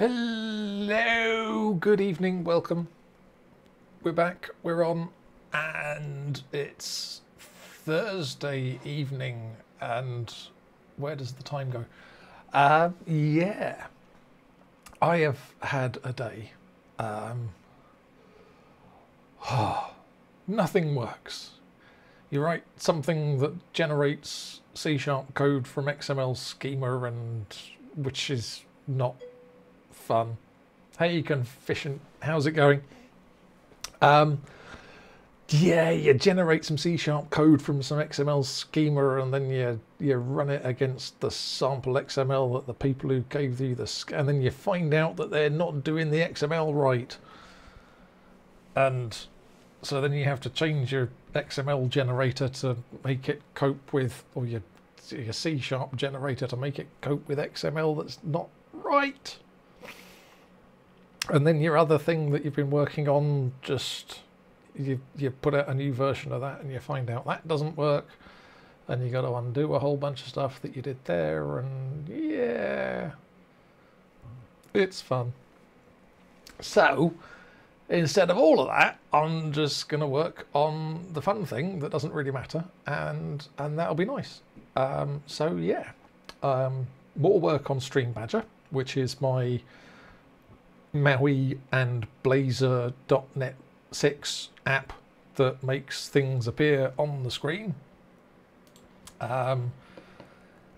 Hello, good evening, welcome. We're back, we're on, and it's Thursday evening, and where does the time go? Uh, yeah, I have had a day. Um, nothing works. You write something that generates C sharp code from XML schema, and which is not fun. Hey, Conficient, how's it going? Um, yeah, you generate some C sharp code from some XML schema, and then you you run it against the sample XML that the people who gave you the and then you find out that they're not doing the XML right, and so then you have to change your XML generator to make it cope with, or your, your C sharp generator to make it cope with XML that's not right. And then your other thing that you've been working on, just you you put out a new version of that and you find out that doesn't work, and you got to undo a whole bunch of stuff that you did there, and yeah, it's fun. So instead of all of that, I'm just going to work on the fun thing that doesn't really matter, and and that'll be nice. Um, so yeah, um, more work on Stream Badger, which is my Maui and Blazor.NET 6 app that makes things appear on the screen. Um,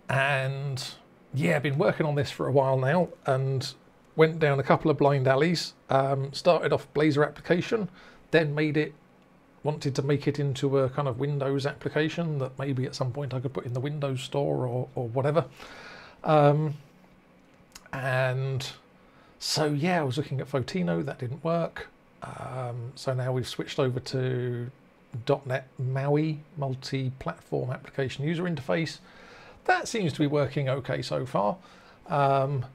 and yeah, I've been working on this for a while now, and went down a couple of blind alleys, um, started off Blazor application, then made it, wanted to make it into a kind of Windows application that maybe at some point I could put in the Windows store or, or whatever. Um, and so yeah, I was looking at Photino, that didn't work. Um, so now we've switched over to .NET MAUI, multi-platform application user interface. That seems to be working okay so far. Um,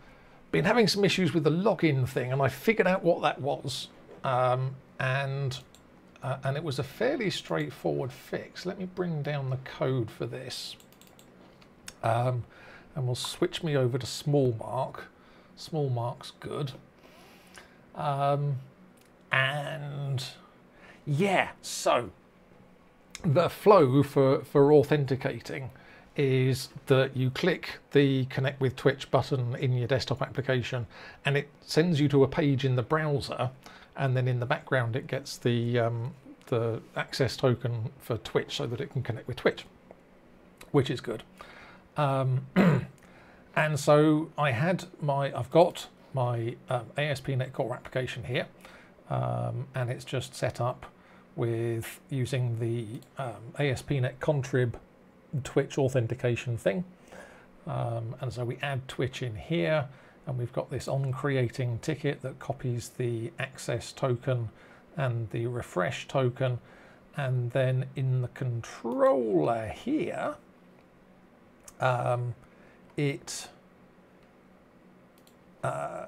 been having some issues with the login thing, and I figured out what that was, um, and uh, and it was a fairly straightforward fix. Let me bring down the code for this, um, and we'll switch me over to small mark. Small mark's good, um, and yeah, so the flow for for authenticating is that you click the connect with Twitch button in your desktop application and it sends you to a page in the browser and then in the background it gets the um, the access token for Twitch so that it can connect with Twitch, which is good. Um, and so I had my, I've got my um, ASP.NET Core application here, um, and it's just set up with using the um, ASP.NET Contrib Twitch authentication thing. Um, and so we add Twitch in here and we've got this on creating ticket that copies the access token and the refresh token. And then in the controller here, um, it uh,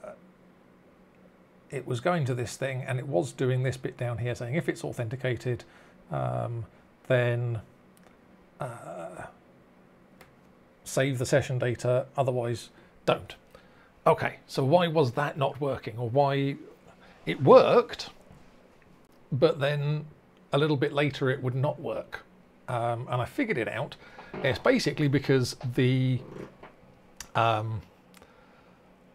it was going to this thing and it was doing this bit down here saying if it's authenticated, um, then uh, save the session data, otherwise don't. Okay, so why was that not working or why it worked, but then a little bit later it would not work. Um, and I figured it out. It's basically because the um,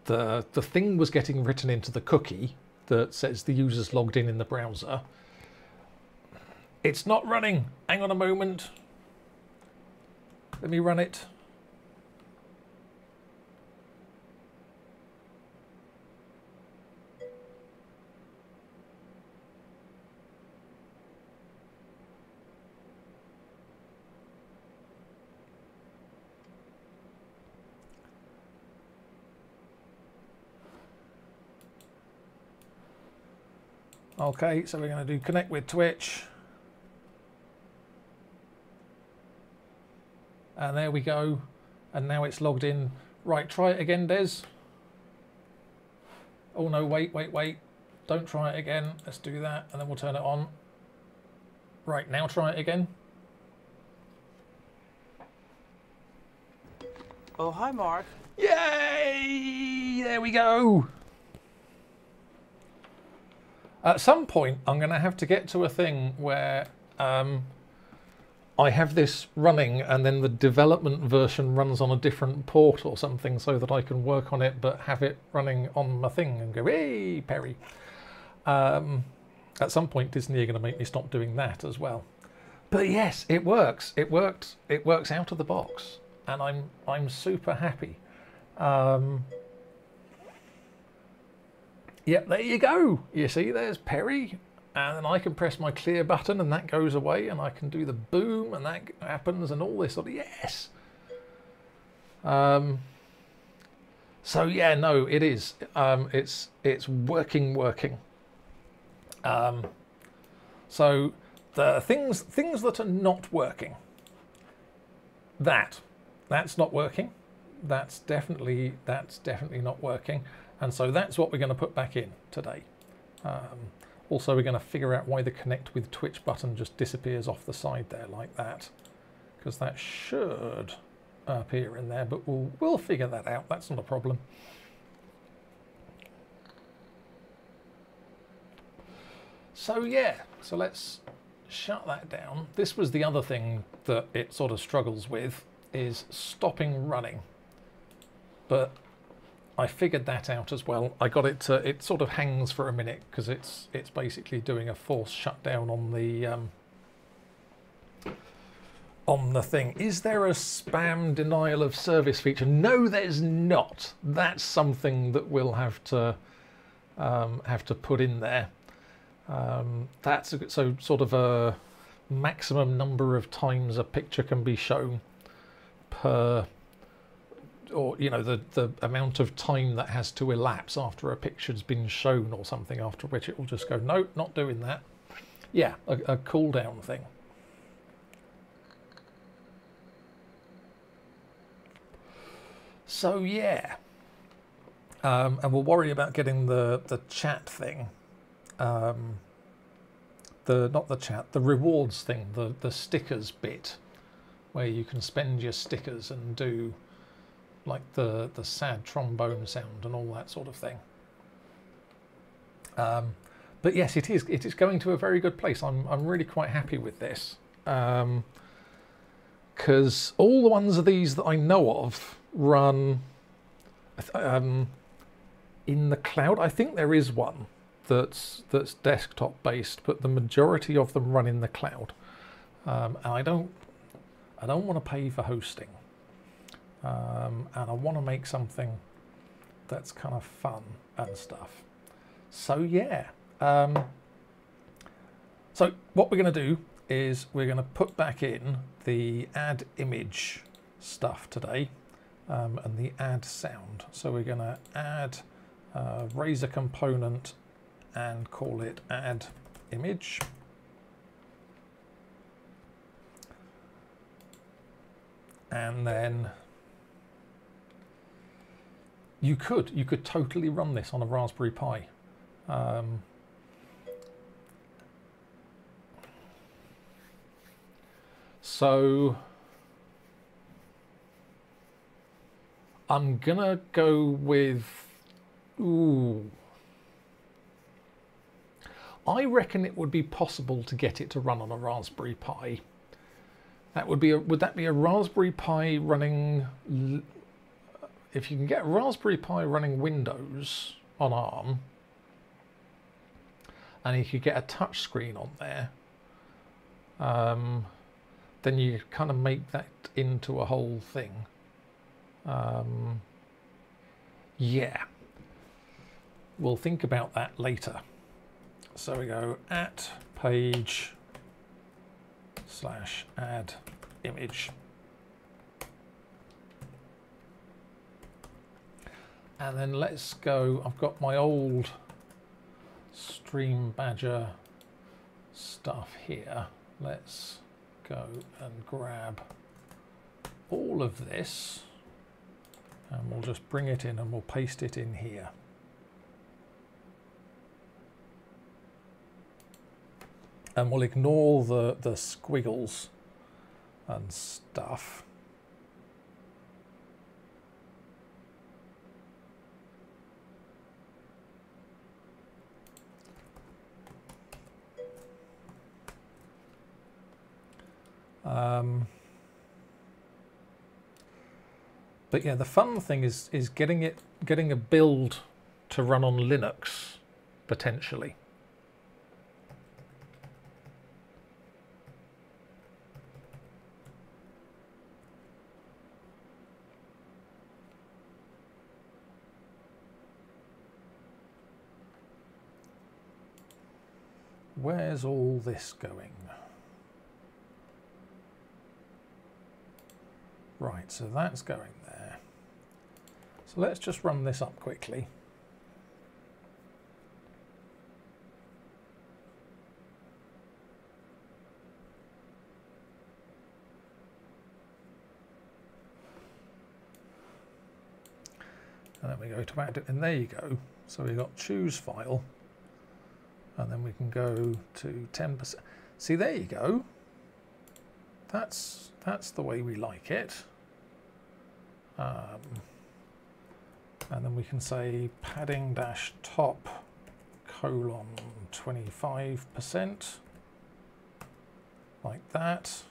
the the thing was getting written into the cookie that says the user's logged in in the browser. It's not running. Hang on a moment. Let me run it. Okay, so we're going to do connect with Twitch. And there we go. And now it's logged in. Right, try it again, Des. Oh no, wait, wait, wait. Don't try it again. Let's do that and then we'll turn it on. Right, now try it again. Oh, hi, Mark. Yay! There we go. At some point, I'm going to have to get to a thing where um, I have this running and then the development version runs on a different port or something so that I can work on it but have it running on my thing and go, hey, Perry. Um, at some point, Disney are going to make me stop doing that as well. But yes, it works. It worked. It works out of the box, and I'm I'm super happy. Um, yep, there you go. You see, there's Perry, and then I can press my clear button, and that goes away, and I can do the boom, and that happens, and all this sort of yes. Um, so yeah, no, it is. Um, it's it's working, working. Um, so the things things that are not working. That that's not working. That's definitely that's definitely not working. And so that's what we're going to put back in today. Um, also, we're going to figure out why the connect with Twitch button just disappears off the side there like that, because that should appear in there, but we'll we'll figure that out. That's not a problem. So yeah, so let's shut that down. This was the other thing that it sort of struggles with is stopping running. But I figured that out as well. I got it to, it sort of hangs for a minute because it's it's basically doing a force shutdown on the um, on the thing. Is there a spam denial of service feature? No, there's not. That's something that we'll have to um, have to put in there. Um, that's a, so sort of a maximum number of times a picture can be shown per or you know the the amount of time that has to elapse after a picture's been shown or something after which it will just go no not doing that. Yeah a, a cooldown thing. So yeah. Um, and we'll worry about getting the the chat thing. Um, the not the chat, the rewards thing, the the stickers bit, where you can spend your stickers and do like the the sad trombone sound and all that sort of thing. Um, but yes, it is it is going to a very good place. I'm I'm really quite happy with this because um, all the ones of these that I know of run um, in the cloud. I think there is one that's that's desktop based, but the majority of them run in the cloud. Um, and I don't I don't want to pay for hosting, um, and I want to make something that's kind of fun and stuff. So yeah. Um, so what we're going to do is we're going to put back in the add image stuff today um, and the add sound. So we're going to add uh, Razor component and call it add image. And then you could, you could totally run this on a Raspberry Pi. Um, so I'm gonna go with, ooh, I reckon it would be possible to get it to run on a Raspberry Pi. That would be a, would that be a Raspberry Pi running? If you can get Raspberry Pi running Windows on ARM, and you could get a touch screen on there, um, then you kind of make that into a whole thing. Um, yeah, we'll think about that later. So we go at page slash add image. And then let's go, I've got my old Stream Badger stuff here. Let's go and grab all of this and we'll just bring it in and we'll paste it in here. and we'll ignore the, the squiggles and stuff. Um, but yeah, the fun thing is is getting it getting a build to run on Linux potentially. Where's all this going? Right, so that's going there. So let's just run this up quickly. And then we go to add it, and there you go. So we've got choose file, and then we can go to 10%. See, there you go. That's, that's the way we like it. Um, and then we can say padding dash top colon 25%, like that.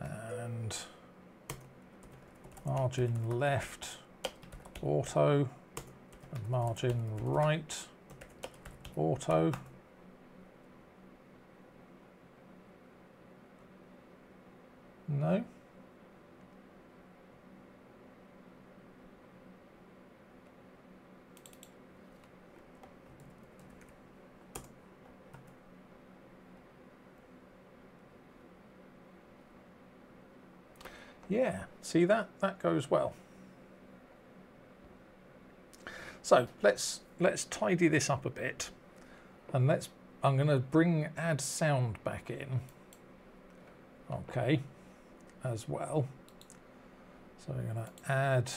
And margin left auto and margin right auto. No. Yeah, see that? That goes well. So let's let's tidy this up a bit and let's I'm going to bring add sound back in. Okay as well. So we're going to add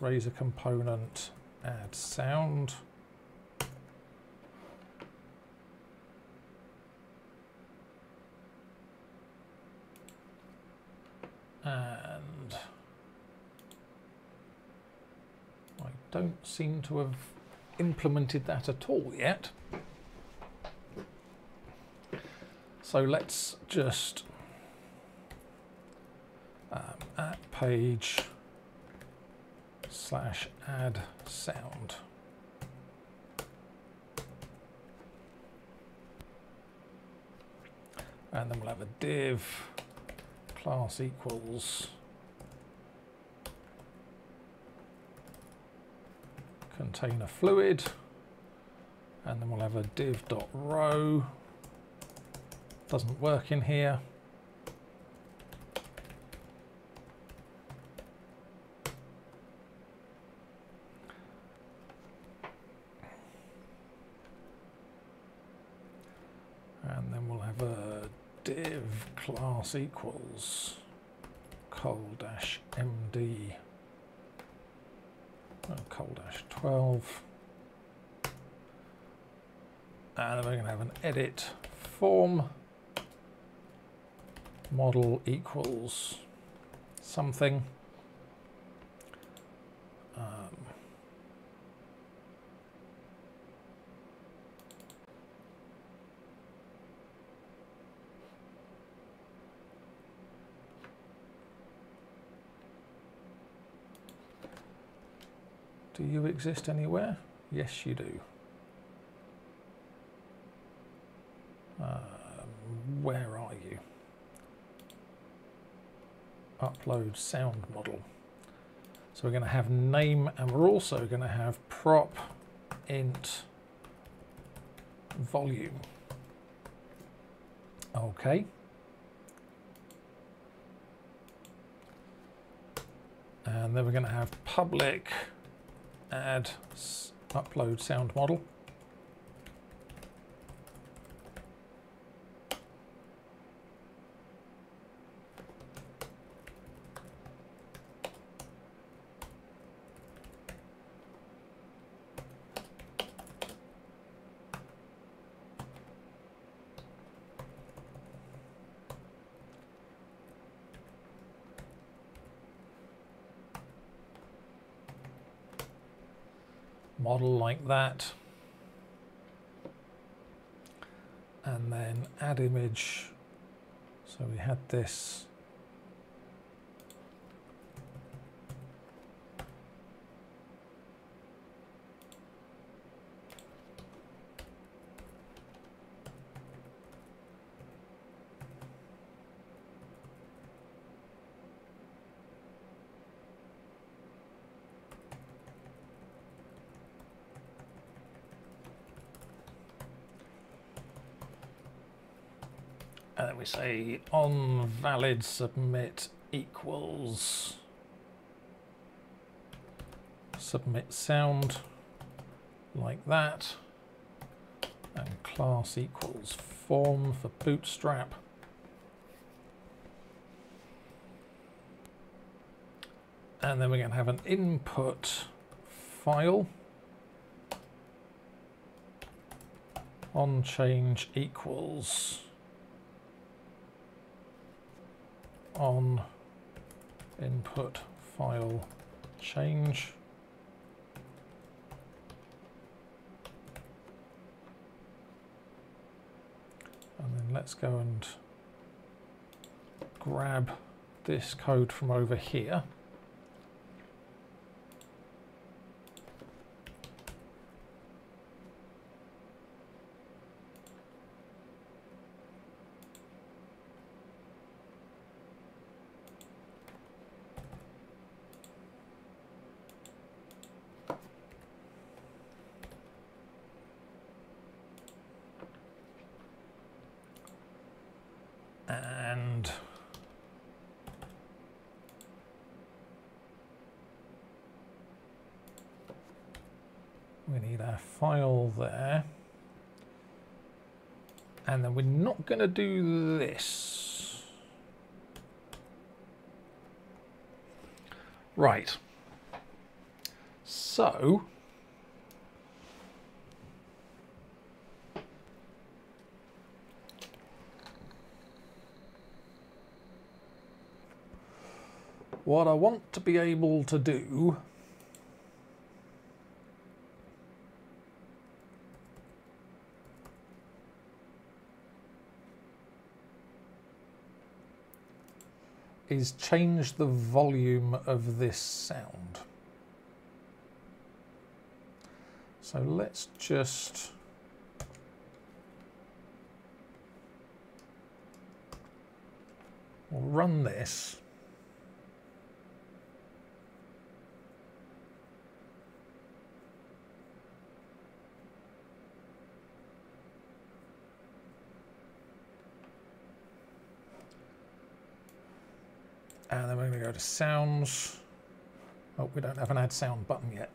razor component, add sound. And I don't seem to have implemented that at all yet. So let's just at page slash add sound. And then we'll have a div class equals container fluid. And then we'll have a div dot row. Doesn't work in here class equals col dash md col dash 12 and then we're going to have an edit form. Model equals something um, Do you exist anywhere? Yes, you do. Um, where are you? Upload sound model. So we're going to have name and we're also going to have prop int volume. Okay. And then we're going to have public add upload sound model. like that. And then add image. So we had this say on valid submit equals submit sound like that and class equals form for bootstrap. And then we're going to have an input file. On change equals on input file change. And then let's go and grab this code from over here. We need our file there. And then we're not going to do this. Right. So What I want to be able to do is change the volume of this sound. So let's just we'll run this And then we're going to go to sounds. Oh, we don't have an add sound button yet.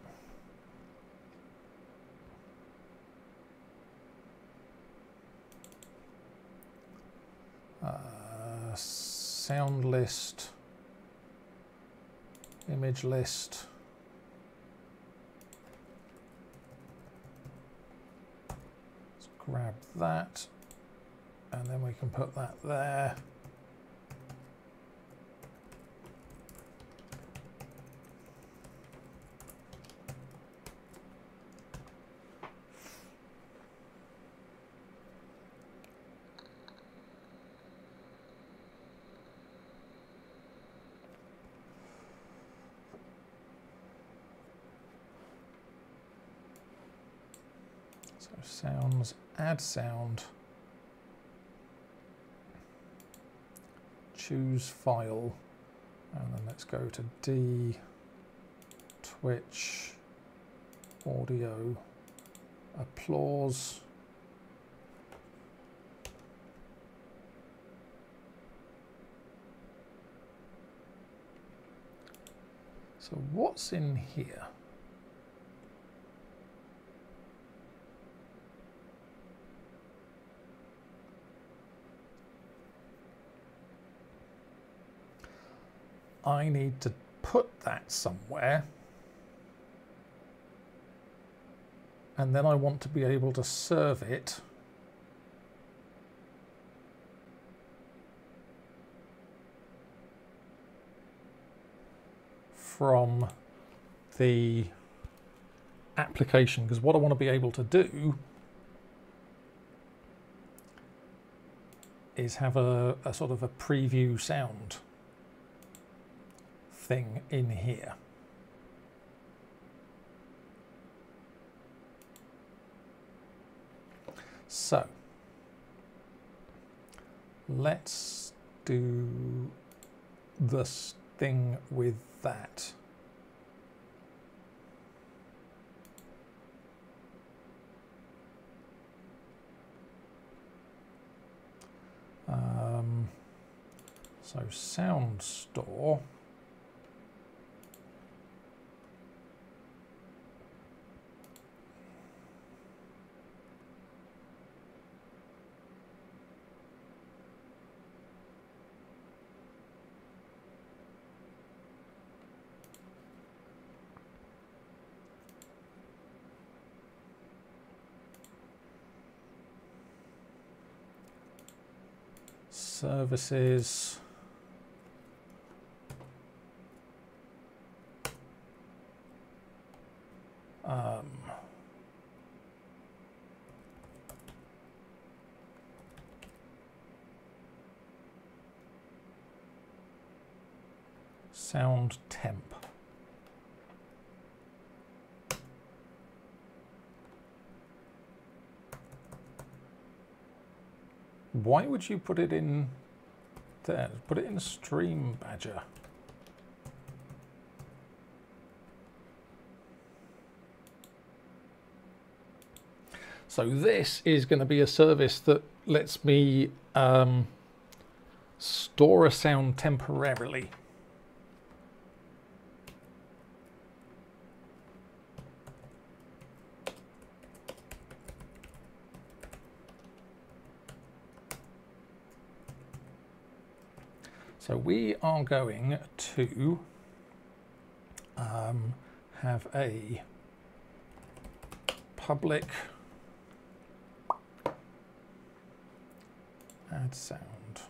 Uh, sound list, image list. Let's grab that and then we can put that there. sounds, add sound, choose file, and then let's go to D, Twitch, audio, applause, So what's in here? I need to put that somewhere. And then I want to be able to serve it from the application because what I want to be able to do is have a, a sort of a preview sound thing in here. So let's do this thing with that. Um, so sound store. Services. Um, sound temp. Why would you put it in there? Put it in Stream Badger. So this is going to be a service that lets me um, store a sound temporarily. So we are going to um, have a public add sound.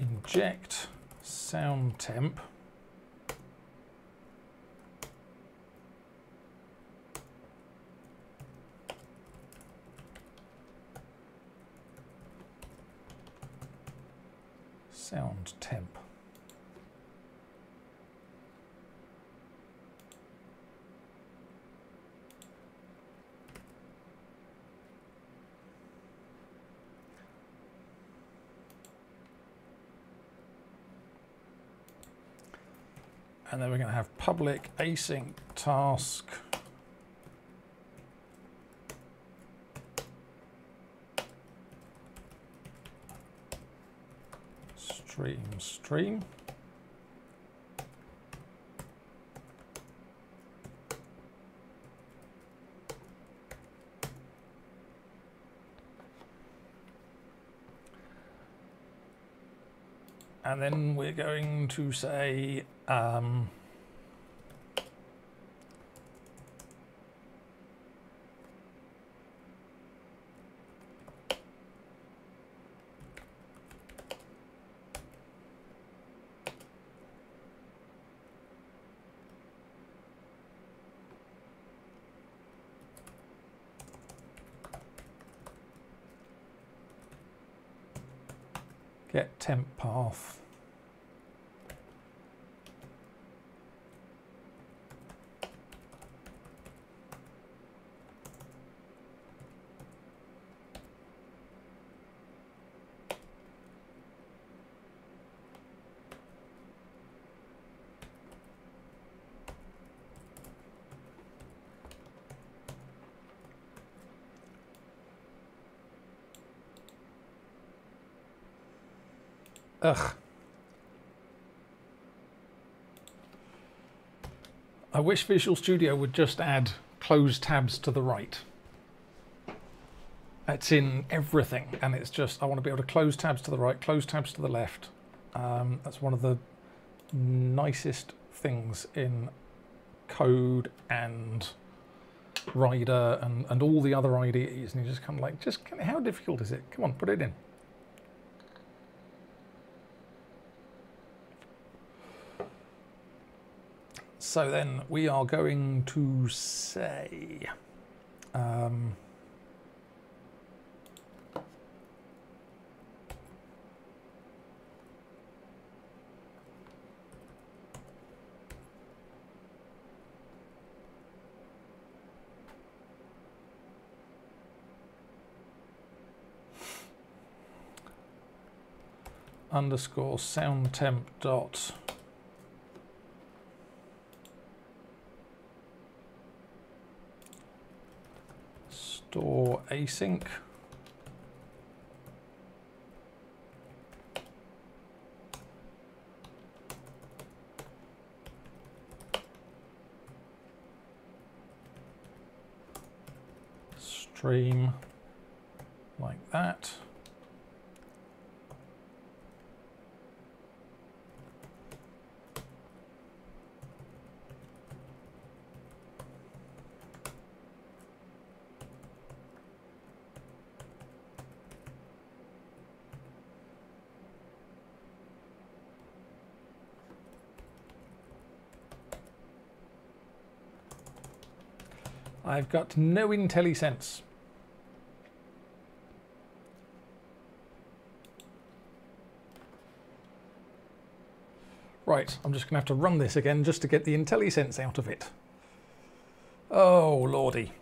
Inject sound temp. Sound temp. And then we're going to have public async task stream, stream. And then we're going to say, um, get temp path. Ugh. I wish Visual Studio would just add close tabs to the right. It's in everything, and it's just, I want to be able to close tabs to the right, close tabs to the left. Um, that's one of the nicest things in code and Rider and, and all the other IDEs. And you just kind of like, just how difficult is it? Come on, put it in. so then we are going to say... Um, underscore sound temp dot store async stream like that. I've got no IntelliSense. Right, I'm just going to have to run this again just to get the IntelliSense out of it. Oh, lordy.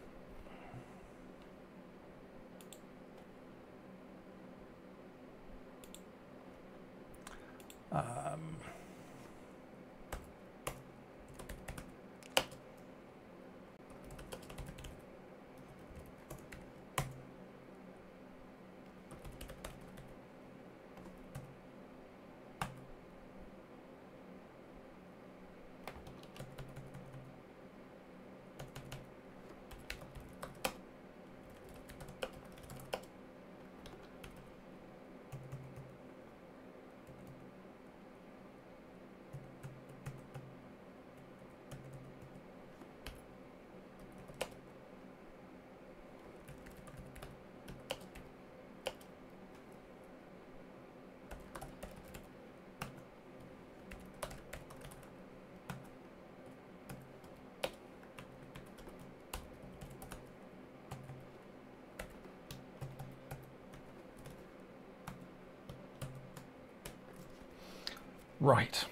Right.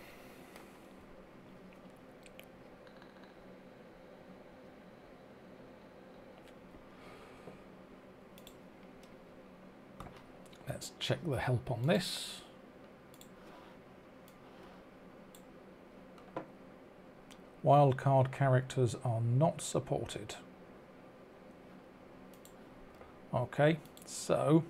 Let's check the help on this. Wildcard characters are not supported. Okay, so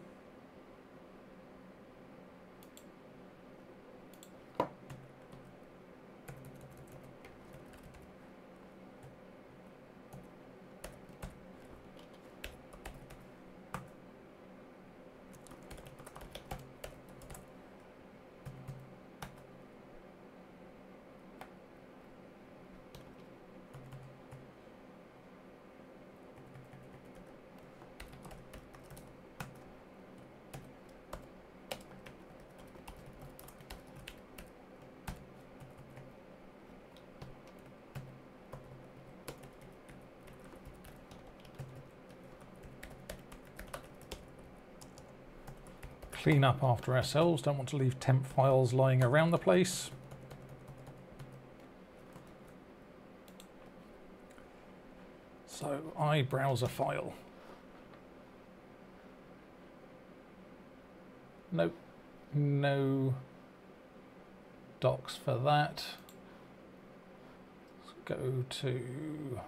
clean up after ourselves. Don't want to leave temp files lying around the place. So I browse a file. Nope, no docs for that. Let's go to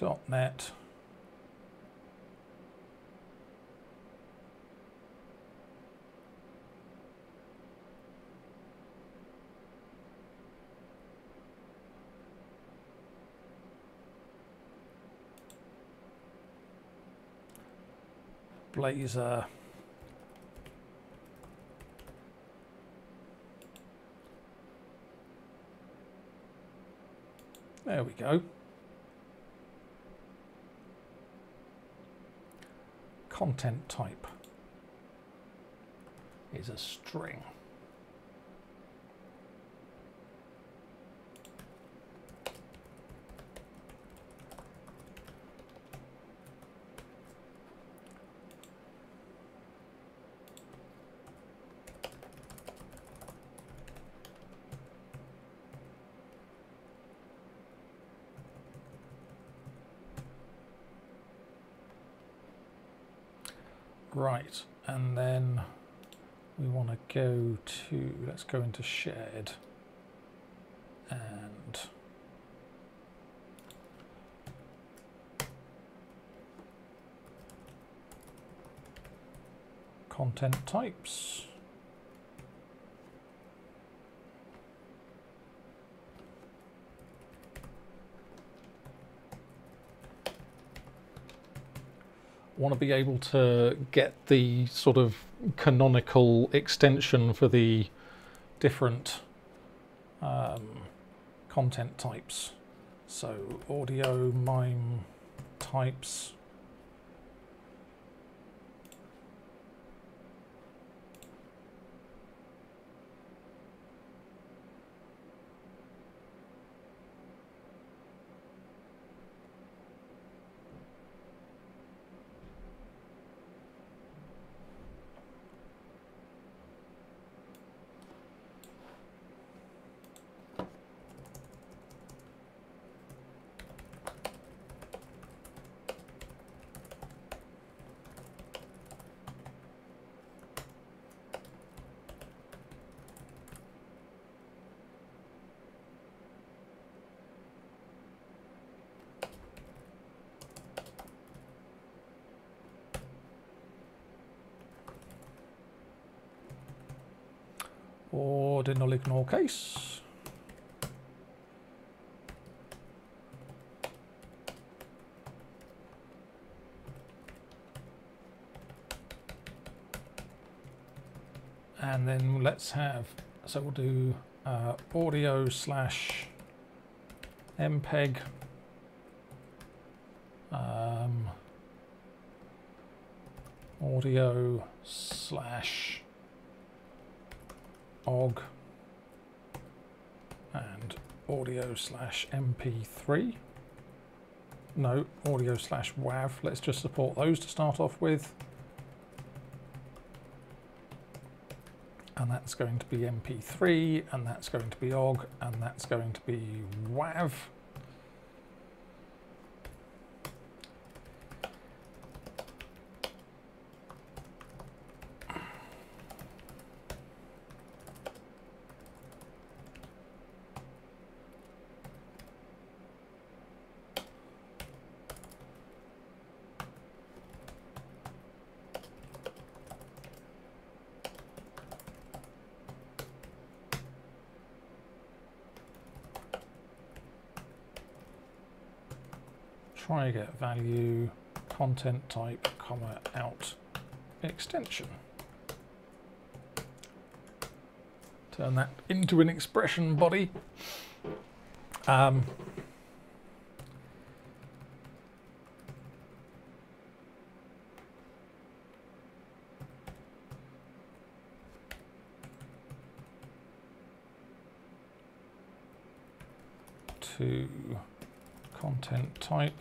.NET Blazor. There we go. Content type is a string. Let's go into shared and content types. want to be able to get the sort of canonical extension for the different um, content types. So audio, mime types, ordinal ignore case. And then let's have, so we'll do uh, audio slash MPEG um, audio slash and audio slash MP3. No, audio slash WAV. Let's just support those to start off with. And that's going to be MP3, and that's going to be OGG, and that's going to be WAV. try get value content type comma out extension. Turn that into an expression body. Um, to content type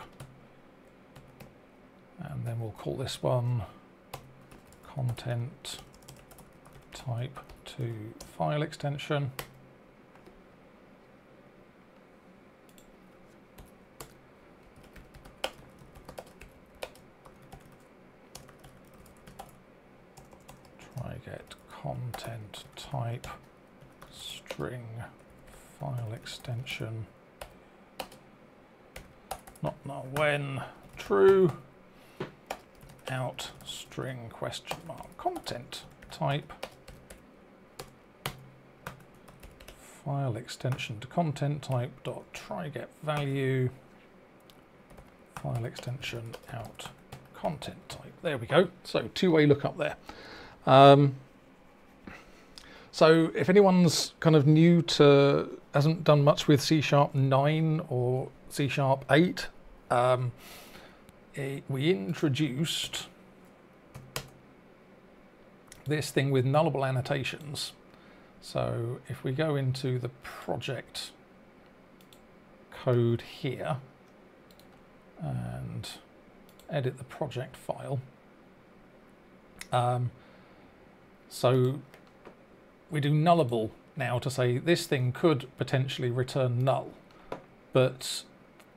call this one content type to file extension. Try get content type string file extension. Not not when true out string question mark. Content type. File extension to content type dot try get value. File extension out content type. There we go. So two-way lookup there. Um, so if anyone's kind of new to hasn't done much with C sharp 9 or C sharp 8 um, a, we introduced this thing with nullable annotations. So if we go into the project code here and edit the project file. Um, so we do nullable now to say this thing could potentially return null, but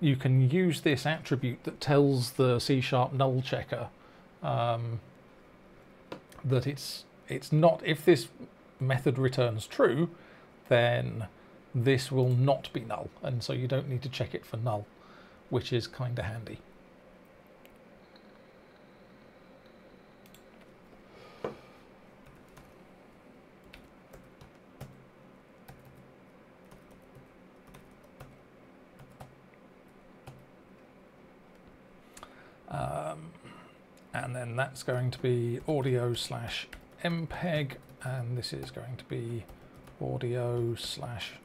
you can use this attribute that tells the C-sharp null checker um, that it's it's not if this method returns true, then this will not be null, and so you don't need to check it for null, which is kind of handy. Um, and that's going to be audio slash MPEG, and this is going to be audio slash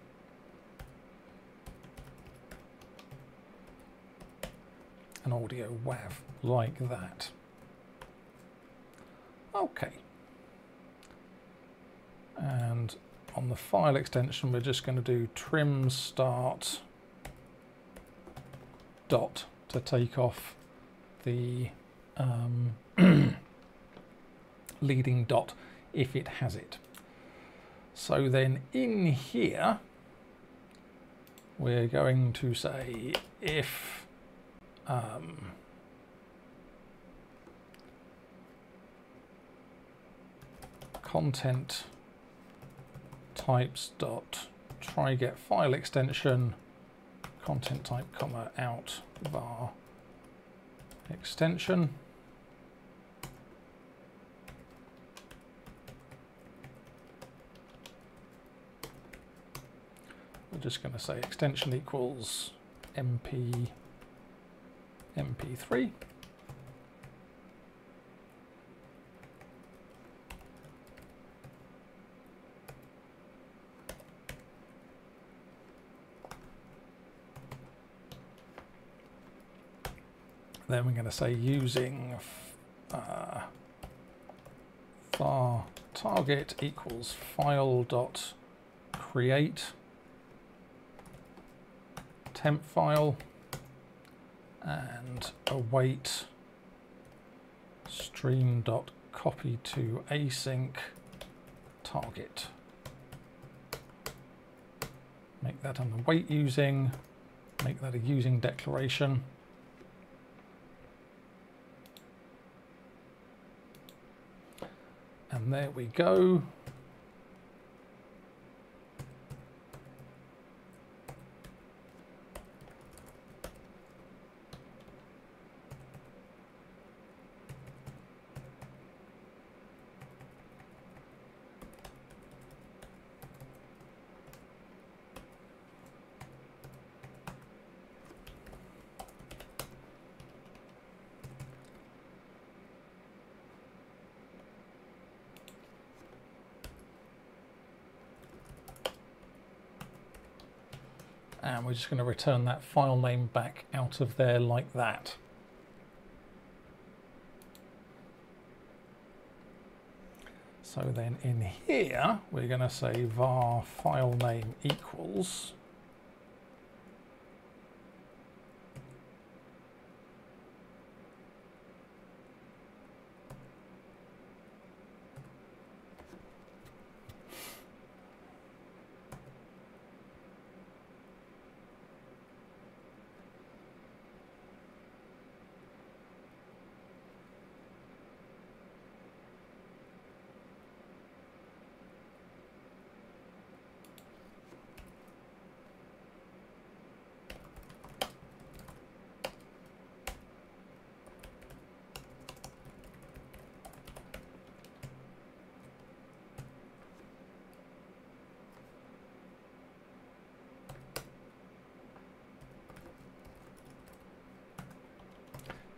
an audio WAV, like that. Okay. And on the file extension, we're just going to do trim start dot to take off the um, leading dot if it has it. So then in here, we're going to say if um, content types dot try get file extension content type comma out var extension we're just going to say extension equals mp mp3 then we're going to say using uh, var target equals file dot create temp file and await stream dot copy to async target make that an await using make that a using declaration And there we go. Just going to return that file name back out of there like that. So then in here, we're going to say var file name equals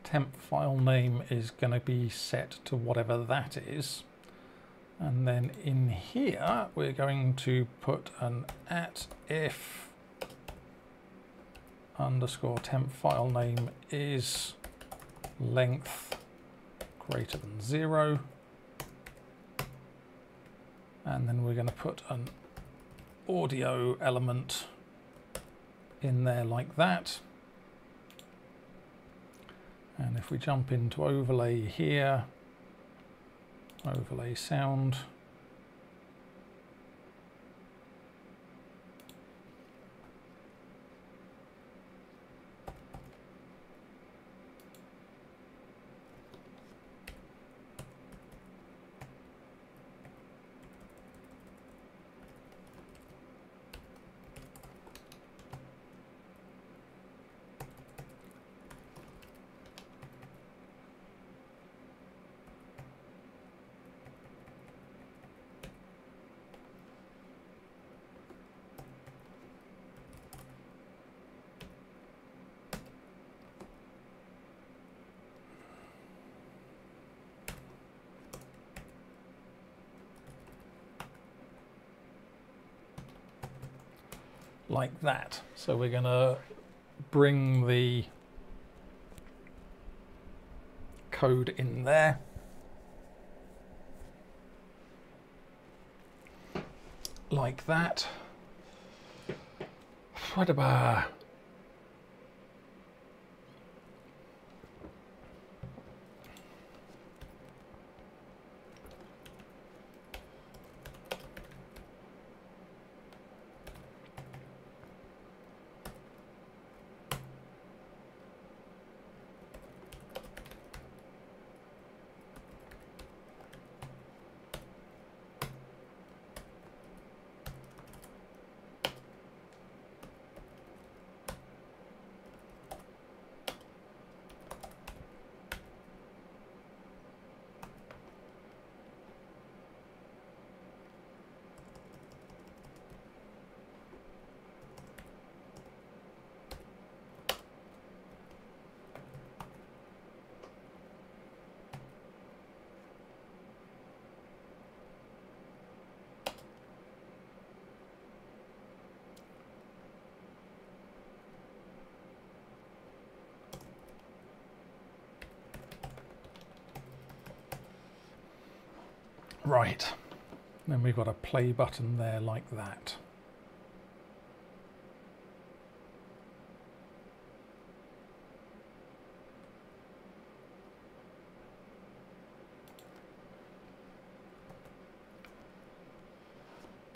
temp file name is going to be set to whatever that is. And then in here, we're going to put an at if underscore temp file name is length greater than zero. And then we're going to put an audio element in there like that. And if we jump into overlay here, overlay sound, like that. So we're going to bring the code in there. Like that. What about Right, then we've got a play button there like that.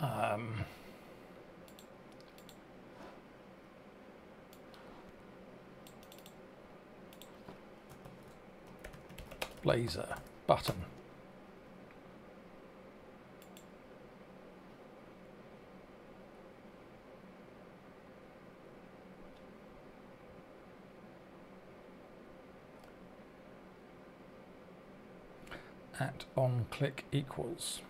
Um, Blazor button. At on click equals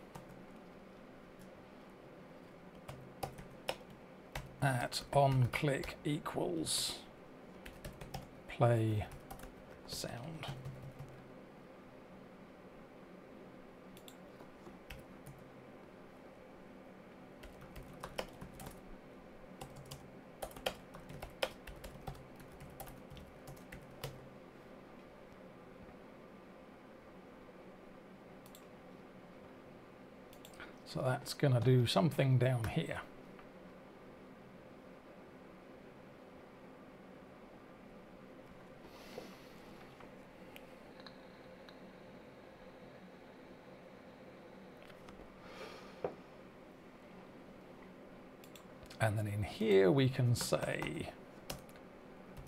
at on click equals play sound. That's going to do something down here. And then in here we can say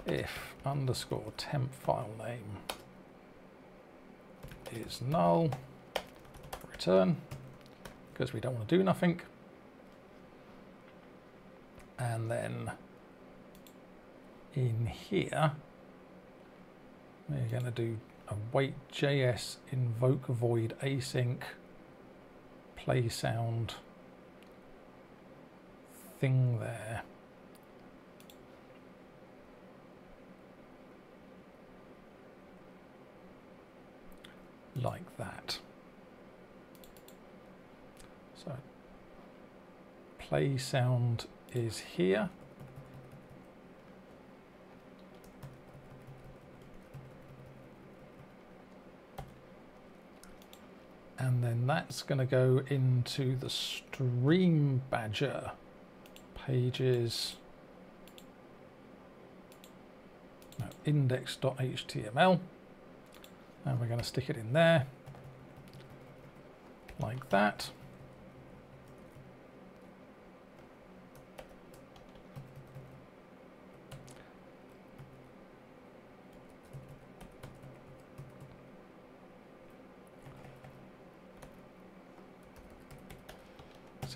if underscore temp file name is null, return because we don't want to do nothing. And then in here, we're going to do await.js invoke void async play sound thing there. Like that. So play sound is here. And then that's going to go into the Stream Badger pages no, index.html and we're going to stick it in there like that.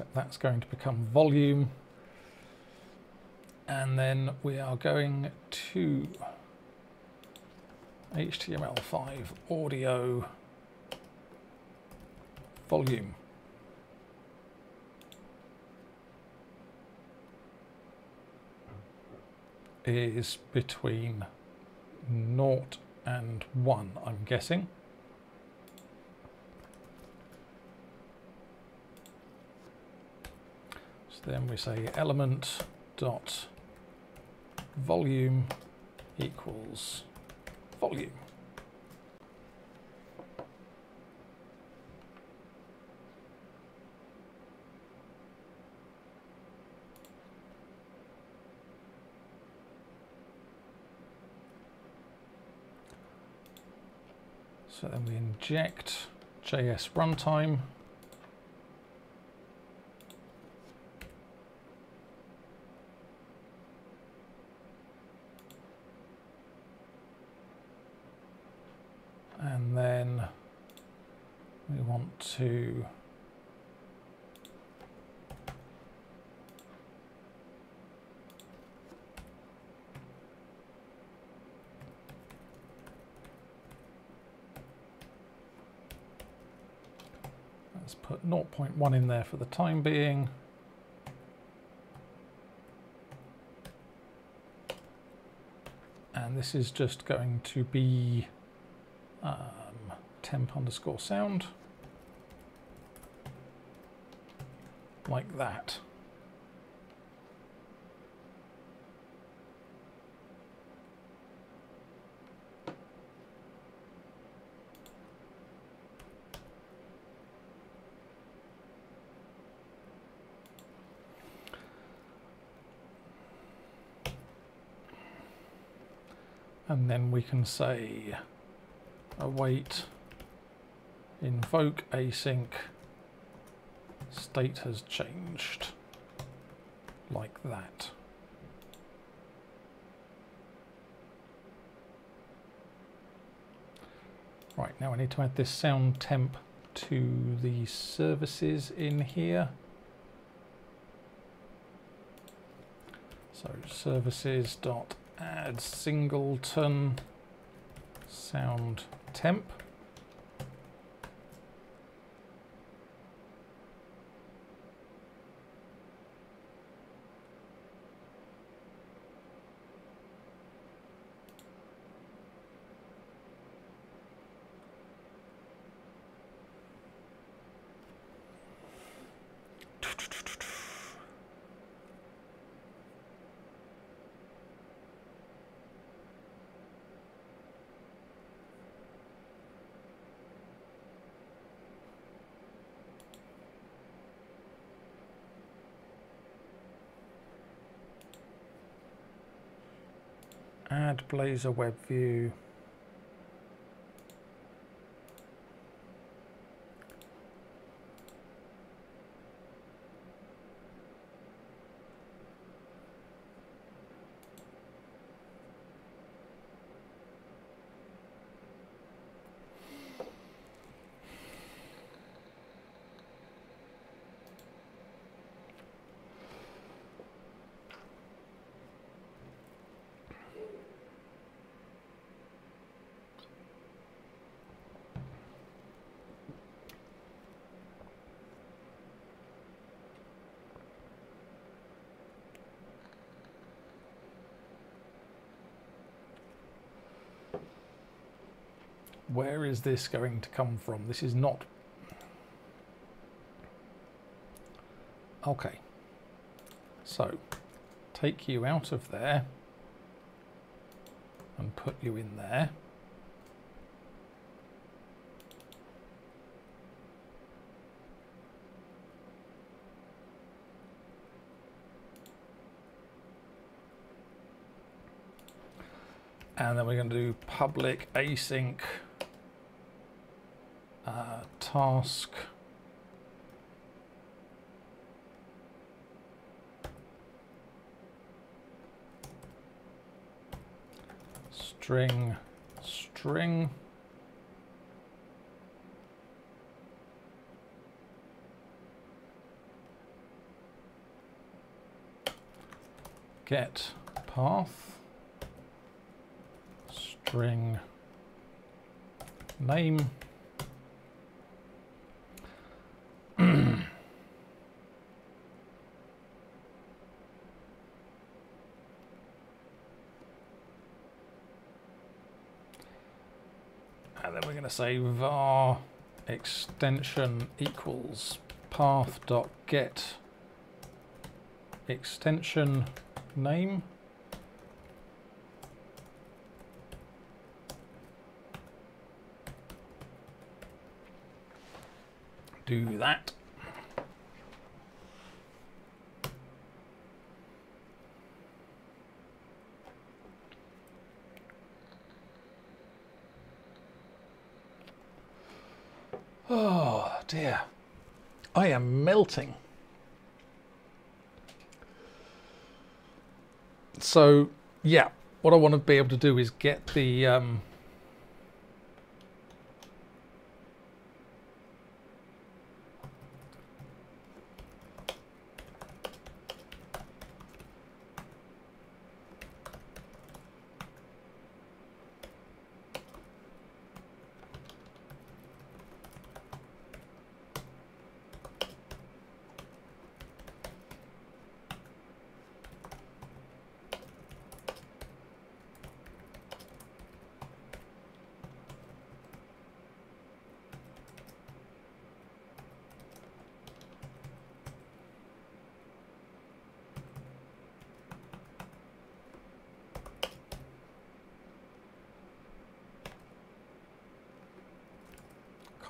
So that's going to become volume. And then we are going to HTML5 audio volume. is between naught and 1, I'm guessing. Then we say element dot volume equals volume. So then we inject JS runtime. And then we want to Let's put 0.1 in there for the time being. And this is just going to be um, temp underscore sound. Like that. And then we can say await invoke async state has changed like that. Right, now I need to add this sound temp to the services in here. So services dot add singleton sound temp. Add Blazor web view. Where is this going to come from? This is not... Okay. So, take you out of there and put you in there. And then we're going to do public async uh, task. String string. Get path. String. Name say var extension equals path dot get extension name. Do that. Oh dear. I am melting. So, yeah, what I want to be able to do is get the um,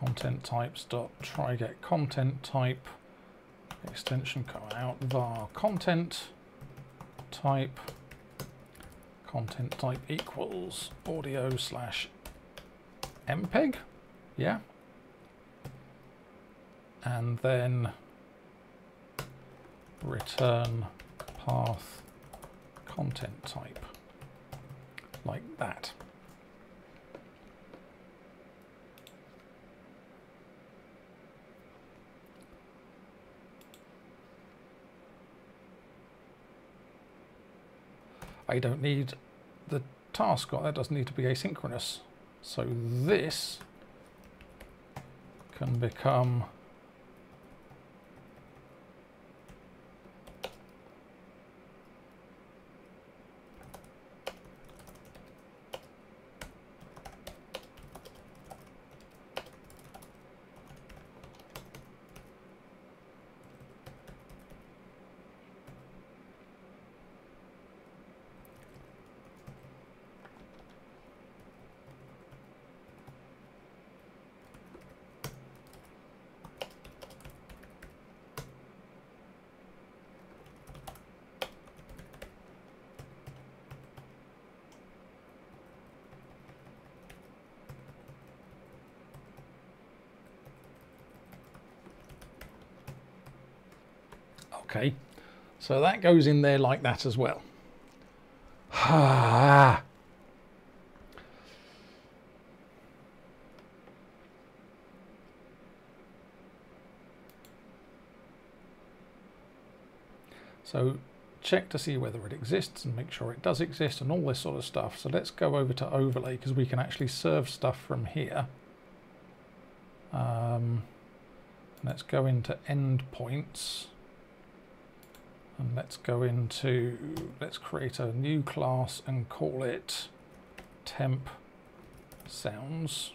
content types dot try get content type extension come out var content type content type equals audio slash mpeg yeah. And then return path content type like that I don't need the task, that doesn't need to be asynchronous. So this can become Okay, so that goes in there like that as well. so check to see whether it exists and make sure it does exist and all this sort of stuff. So let's go over to overlay because we can actually serve stuff from here. Um, let's go into endpoints. And let's go into, let's create a new class and call it temp sounds.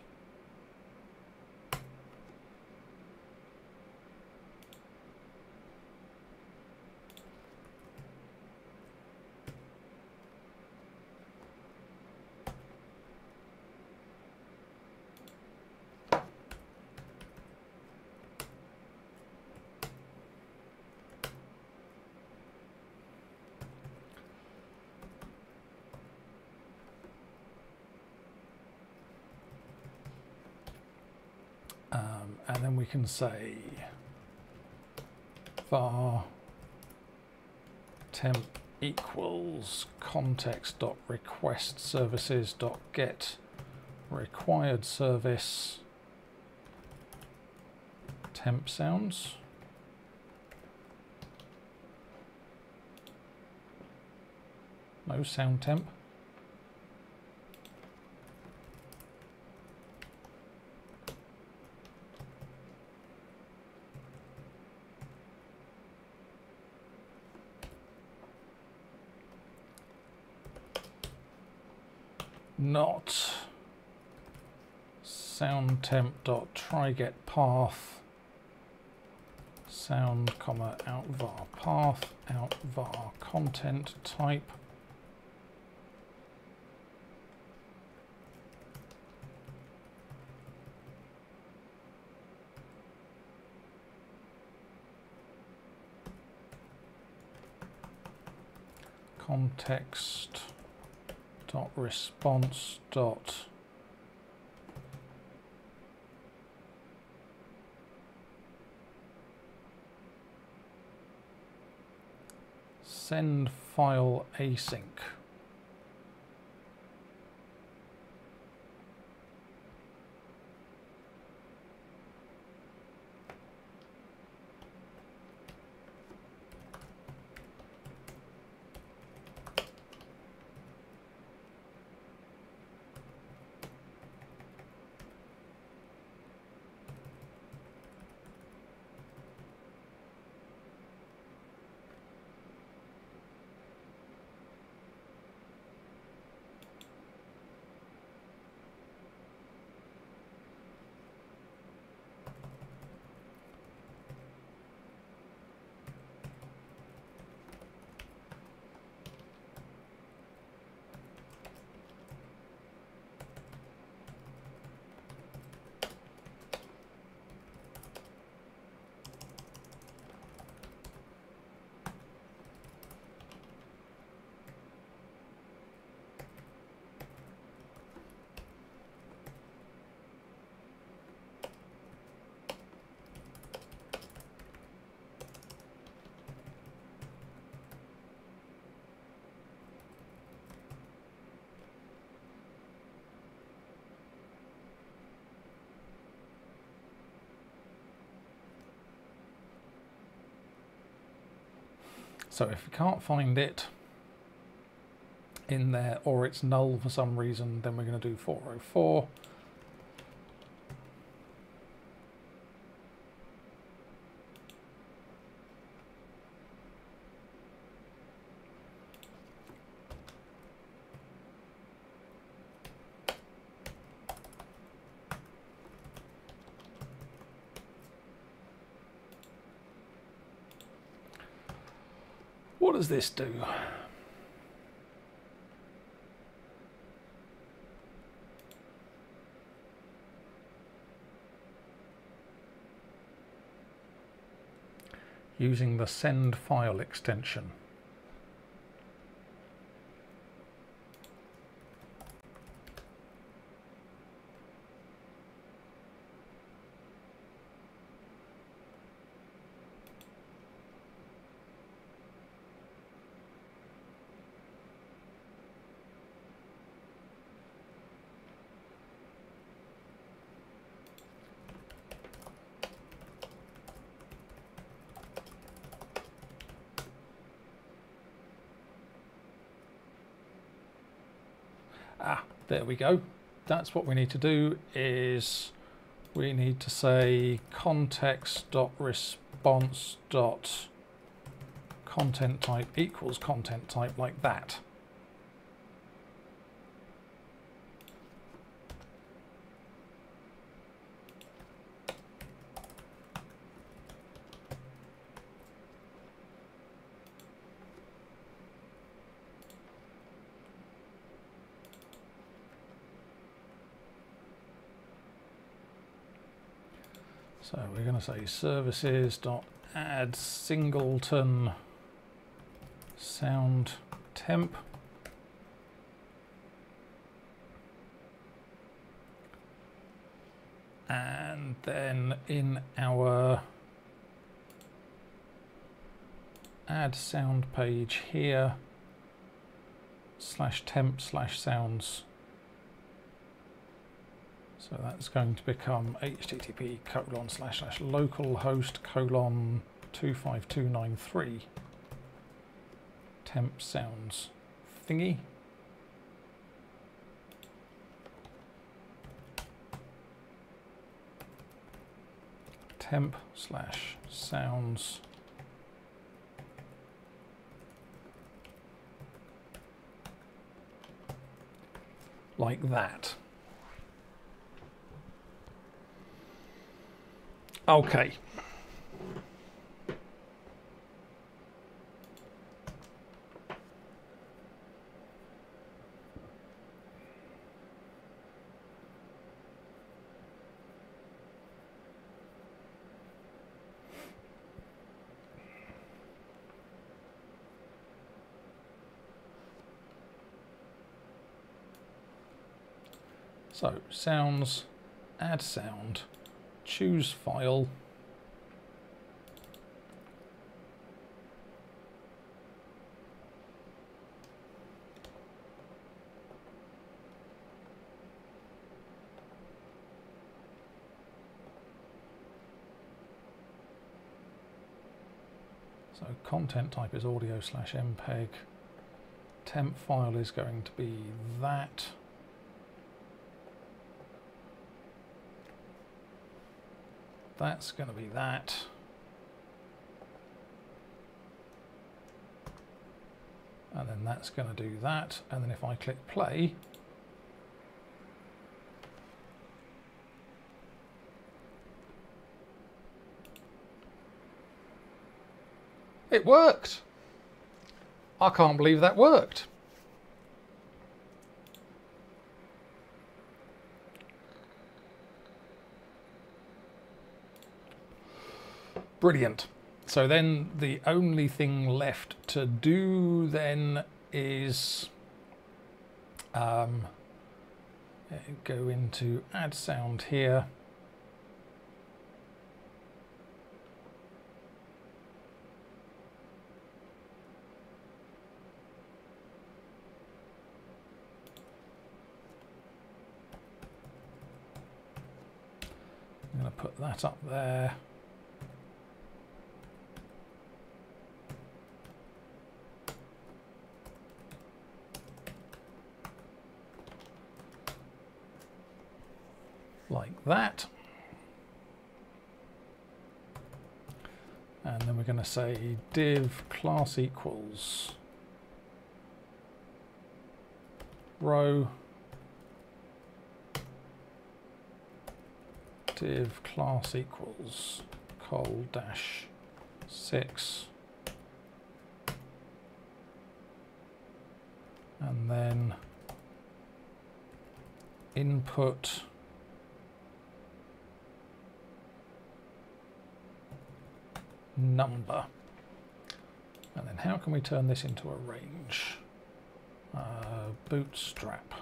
and then we can say var temp equals context dot request services dot get required service. Temp sounds. No sound temp not. Sound temp dot try get path sound comma out var path out var content type. Context dot response dot send file async. So if we can't find it in there or it's null for some reason, then we're going to do 404. What does this do? Using the send file extension. Ah, there we go. That's what we need to do is we need to say context dot response dot content type equals content type like that. So we're going to say services dot add singleton sound temp. And then in our add sound page here, slash temp slash sounds so that's going to become http colon slash slash localhost colon 25293 temp sounds thingy. temp slash sounds like that. Okay. So, sounds, add sound choose file. So content type is audio slash MPEG. Temp file is going to be that. That's going to be that. And then that's going to do that. And then if I click play, it worked. I can't believe that worked. Brilliant. So then the only thing left to do then is um, go into add sound here. I'm going to put that up there. Like that. And then we're going to say div class equals row div class equals col dash 6 and then input number. And then how can we turn this into a range? Uh, bootstrap.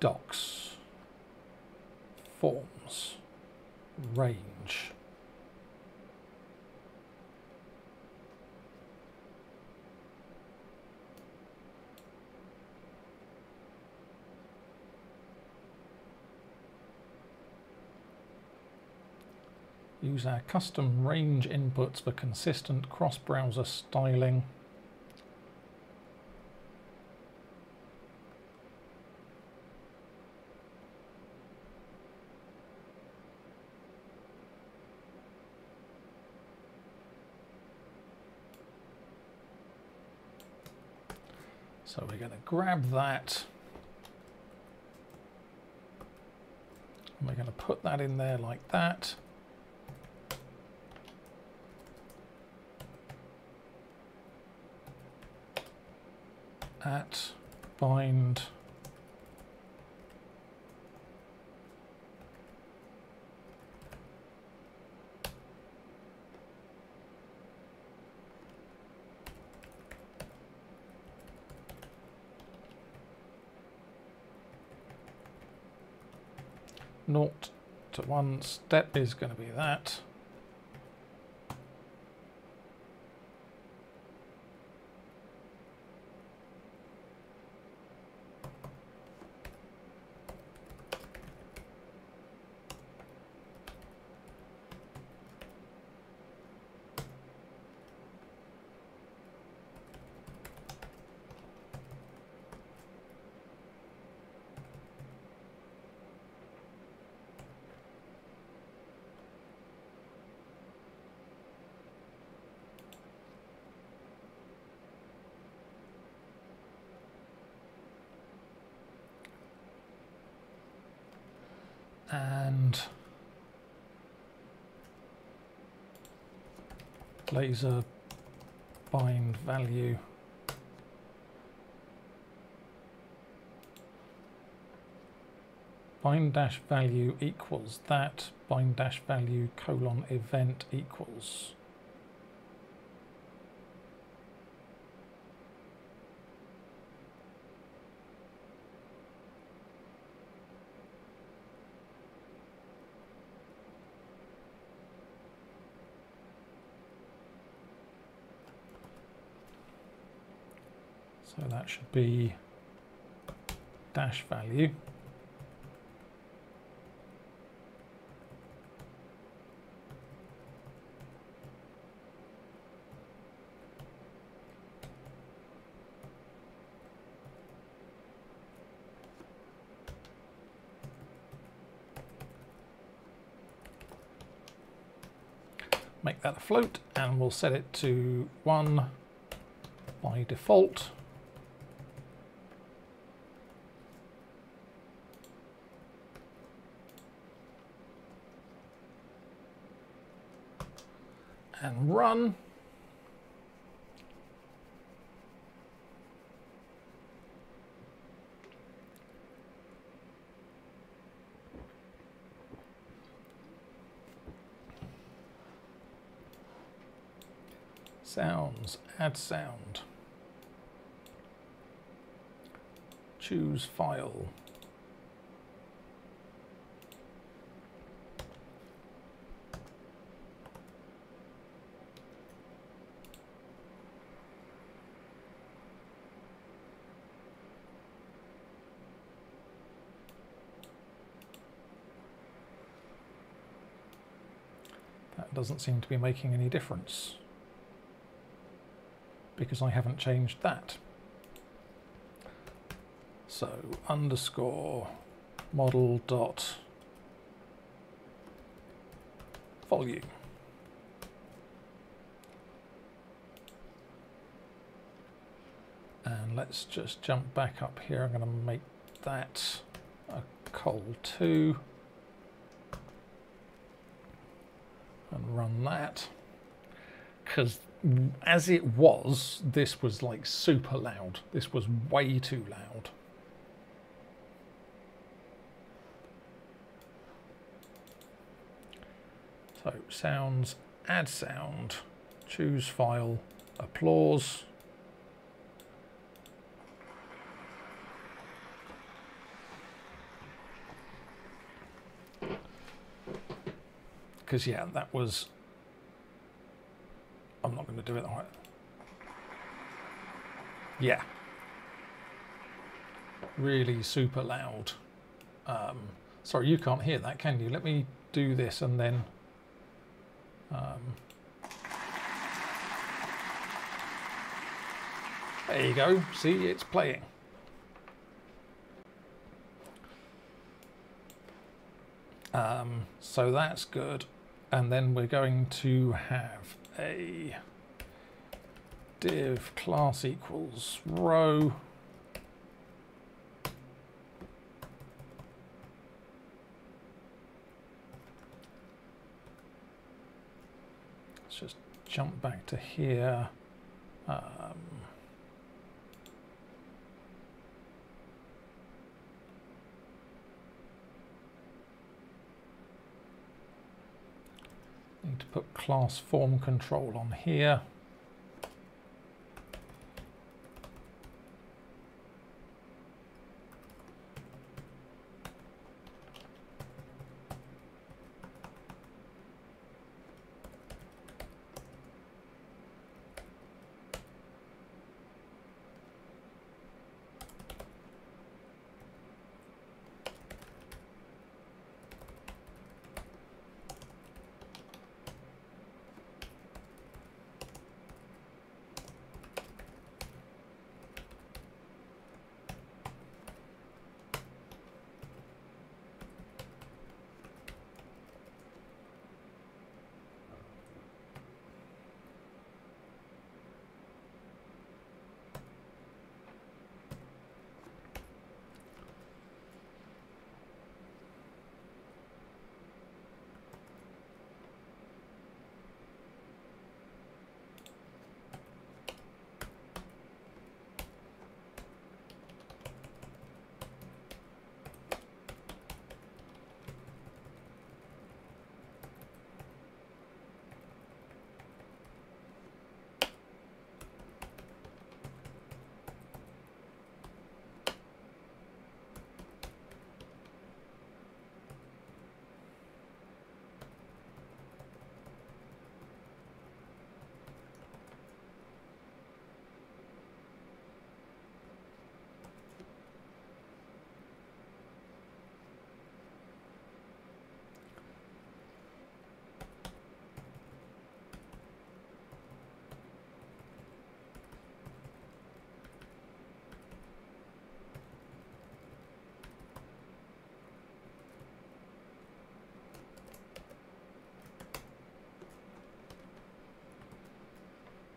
Docs. Forms. Range. Use our custom range inputs for consistent cross-browser styling. So we're going to grab that and we're going to put that in there like that. At bind. Naught to one step is going to be that and Blazor bind value. Bind dash value equals that. Bind dash value colon event equals So that should be dash value. make that a float and we'll set it to 1 by default. And run. Sounds, add sound. Choose file. That doesn't seem to be making any difference because I haven't changed that. So underscore model dot volume. And let's just jump back up here. I'm going to make that a col 2 and run that because as it was, this was like super loud. This was way too loud. So sounds, add sound, choose file, applause. Because yeah, that was I'm not going to do it that way. Yeah. Really super loud. Um, sorry, you can't hear that, can you? Let me do this and then... Um, there you go. See, it's playing. Um, so that's good. And then we're going to have a div class equals row. Let's just jump back to here. Um, Need to put class form control on here.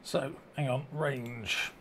So, hang on, range.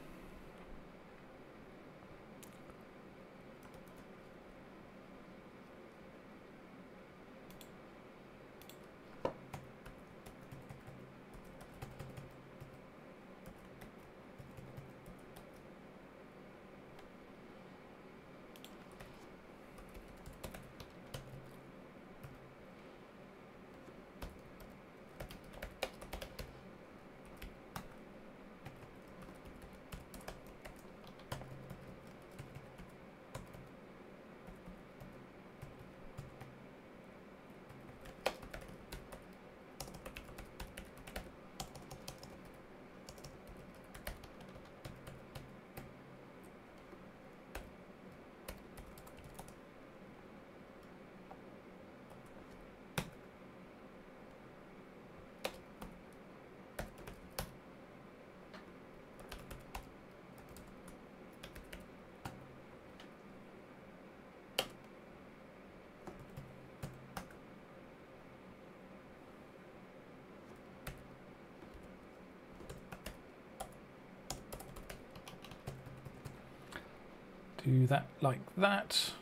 Do that like that.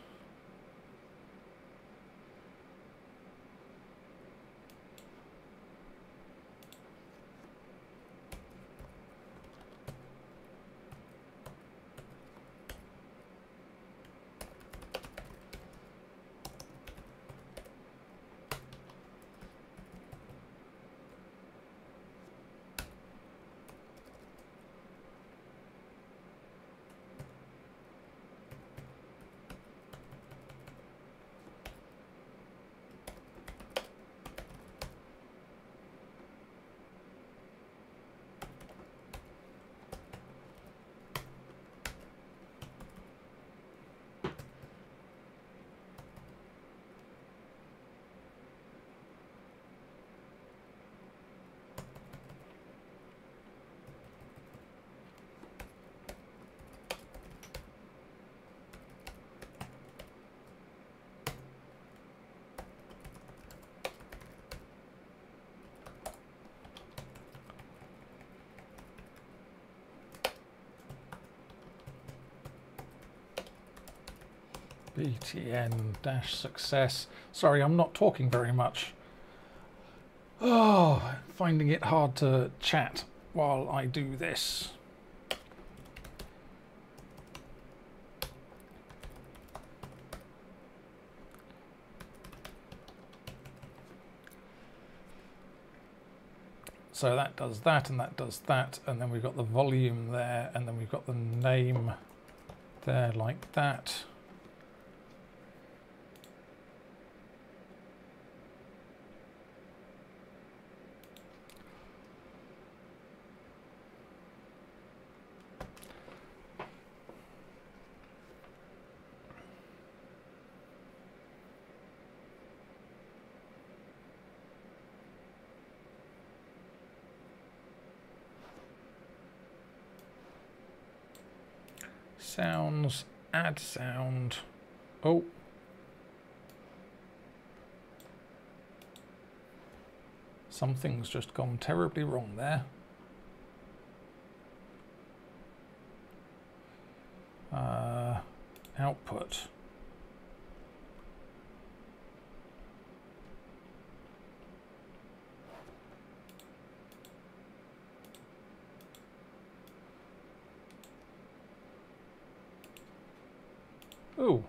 BTN dash success. Sorry, I'm not talking very much. Oh, finding it hard to chat while I do this. So that does that and that does that and then we've got the volume there and then we've got the name there like that. Add sound. Oh. Something's just gone terribly wrong there. Uh, output. Ooh.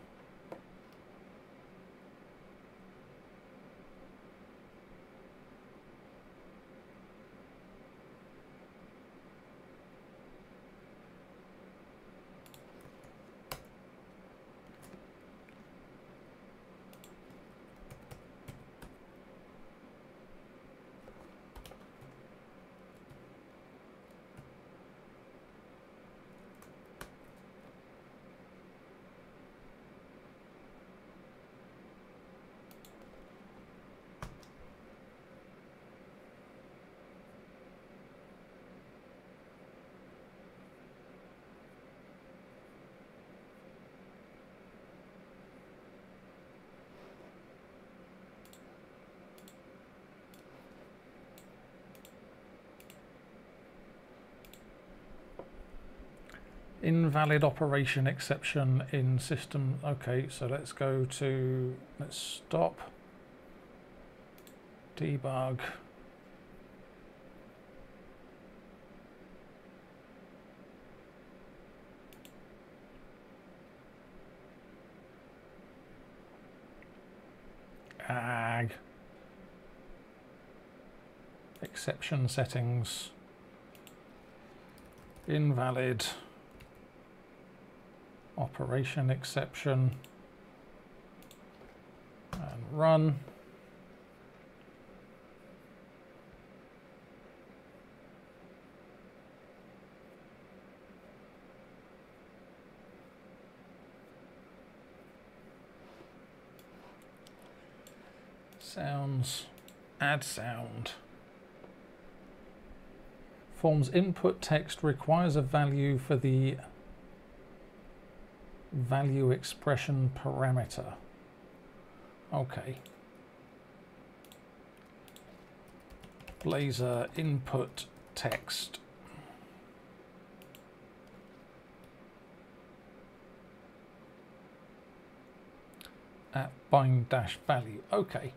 Invalid operation exception in system. Okay, so let's go to, let's stop, debug. Ag. Exception settings. Invalid. Operation exception. And run. Sounds, add sound. Forms input text requires a value for the value expression parameter. Okay. Blazor input text. At bind dash value. Okay.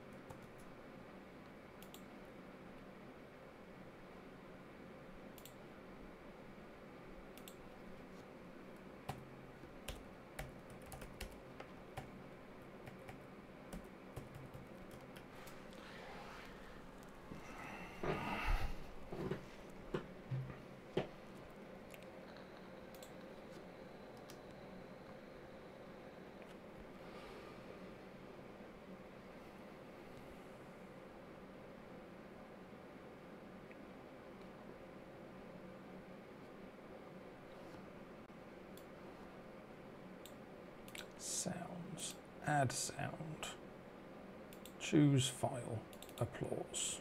Add sound, choose file, applause.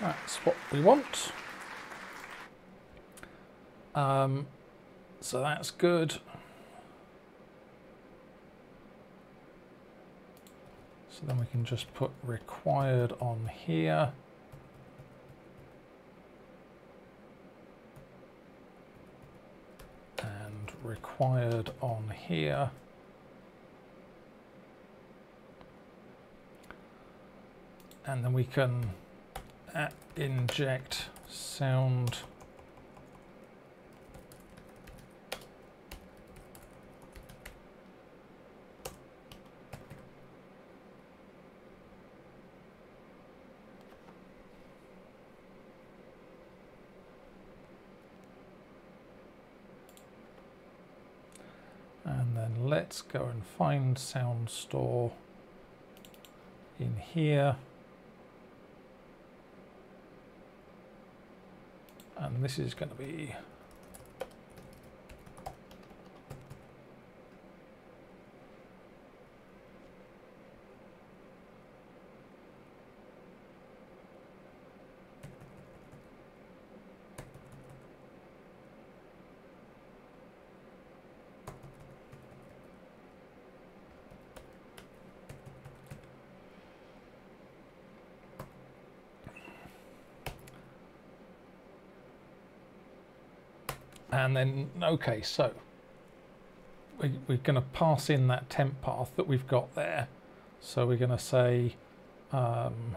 That's what we want. Um, so that's good. So then we can just put required on here. And required on here. And then we can inject sound let's go and find sound store in here. And this is going to be and then, okay, so we, we're going to pass in that temp path that we've got there. So we're going to say, um,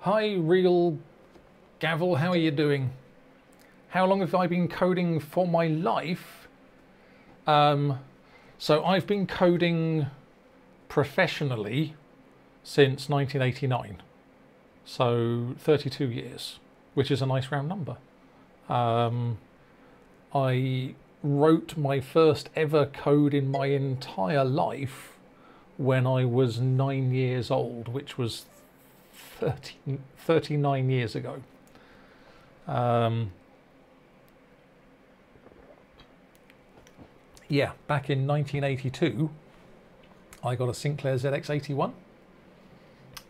Hi, real Gavel, how are you doing? How long have I been coding for my life? Um, so I've been coding professionally since 1989. So 32 years, which is a nice round number. Um, I wrote my first ever code in my entire life when I was nine years old, which was 30, 39 years ago. Um, yeah, back in 1982, I got a Sinclair ZX81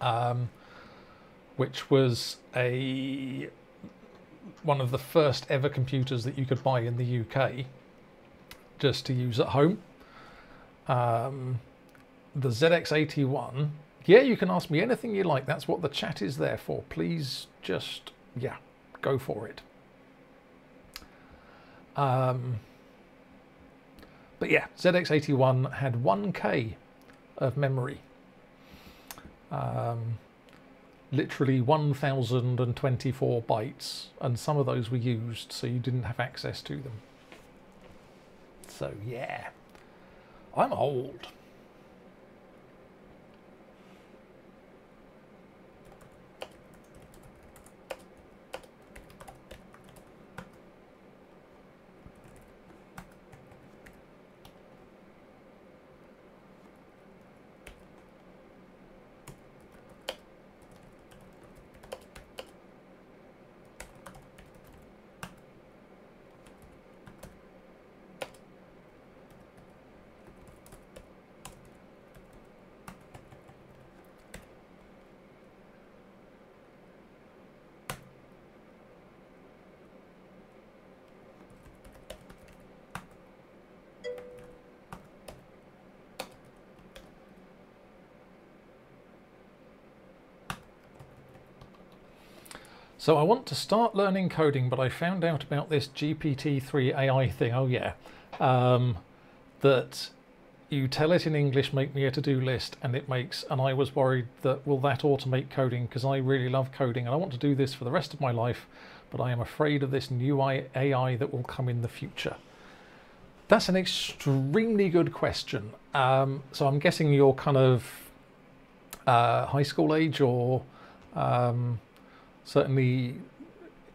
um, which was a one of the first ever computers that you could buy in the UK just to use at home. Um, the ZX81, yeah, you can ask me anything you like. That's what the chat is there for. Please just, yeah, go for it. Um, but yeah, ZX81 had 1K of memory. Um, literally 1024 bytes, and some of those were used, so you didn't have access to them. So yeah, I'm old. So I want to start learning coding, but I found out about this GPT-3 AI thing. Oh yeah, um, that you tell it in English, make me a to-do list, and it makes. And I was worried that will that automate coding because I really love coding and I want to do this for the rest of my life, but I am afraid of this new AI that will come in the future. That's an extremely good question. Um, so I'm guessing you're kind of uh, high school age or. Um, certainly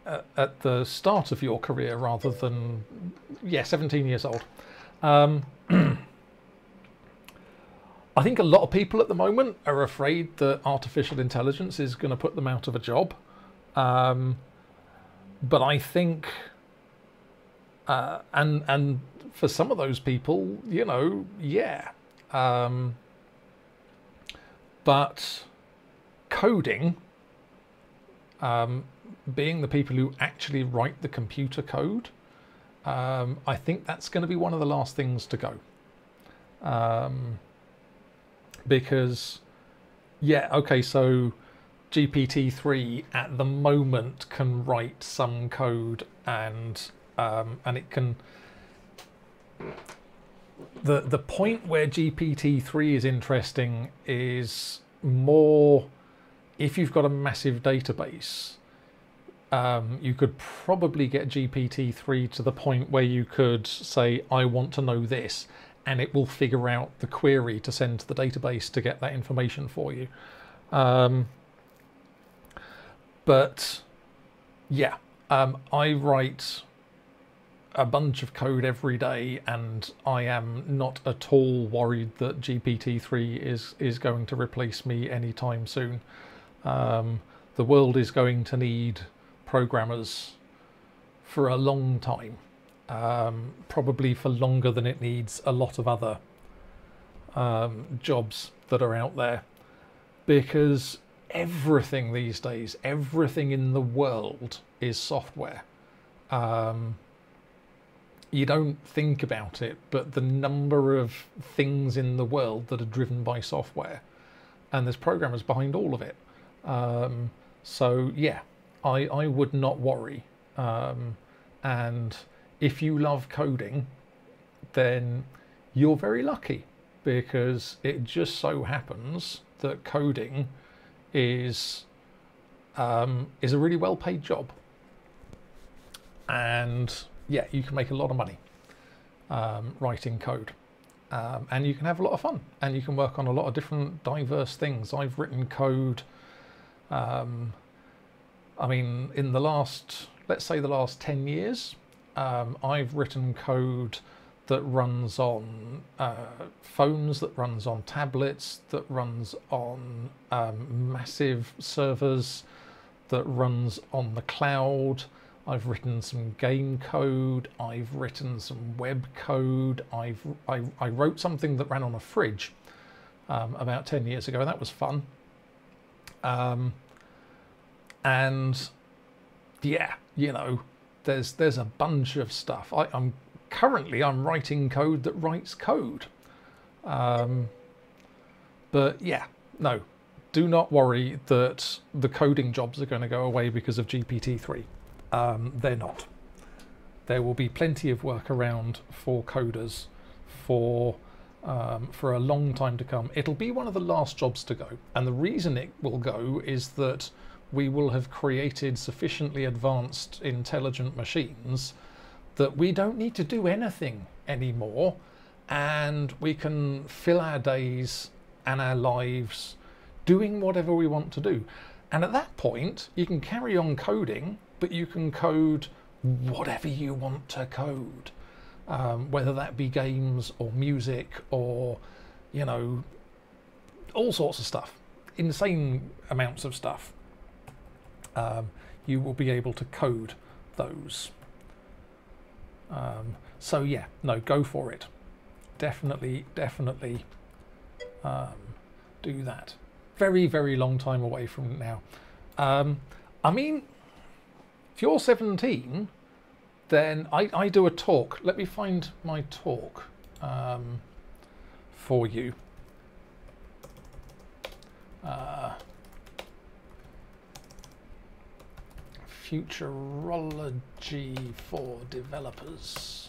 at the start of your career rather than, yeah, 17 years old. Um, I think a lot of people at the moment are afraid that artificial intelligence is going to put them out of a job. Um, but I think, uh, and and for some of those people, you know, yeah. Um, but coding um, being the people who actually write the computer code, um, I think that's going to be one of the last things to go. Um, because, yeah, okay, so GPT-3 at the moment can write some code and um, and it can the the point where GPT-3 is interesting is more if you've got a massive database, um, you could probably get GPT-3 to the point where you could say, I want to know this, and it will figure out the query to send to the database to get that information for you. Um, but yeah, um, I write a bunch of code every day, and I am not at all worried that GPT-3 is is going to replace me anytime soon. Um, the world is going to need programmers for a long time, um, probably for longer than it needs a lot of other um, jobs that are out there, because everything these days, everything in the world is software. Um, you don't think about it, but the number of things in the world that are driven by software, and there's programmers behind all of it. Um, so yeah, I, I would not worry. Um, and if you love coding, then you're very lucky because it just so happens that coding is um, is a really well paid job. And yeah, you can make a lot of money um, writing code. Um, and you can have a lot of fun and you can work on a lot of different diverse things. I've written code um, I mean, in the last, let's say the last 10 years, um, I've written code that runs on uh, phones, that runs on tablets, that runs on um, massive servers, that runs on the cloud. I've written some game code. I've written some web code. I've I, I wrote something that ran on a fridge um, about 10 years ago, and that was fun. Um, and yeah, you know, there's there's a bunch of stuff. I, am currently I'm writing code that writes code. Um, but yeah, no, do not worry that the coding jobs are going to go away because of GPT-3. Um, they're not. There will be plenty of work around for coders for um, for a long time to come. It'll be one of the last jobs to go, and the reason it will go is that we will have created sufficiently advanced intelligent machines that we don't need to do anything anymore, and we can fill our days and our lives doing whatever we want to do. And at that point, you can carry on coding, but you can code whatever you want to code, um, whether that be games or music or, you know, all sorts of stuff, insane amounts of stuff. Um, you will be able to code those. Um, so yeah, no, go for it. Definitely, definitely um, do that. Very, very long time away from now. Um, I mean, if you're 17, then I, I do a talk. Let me find my talk um, for you. Uh, futurology for developers.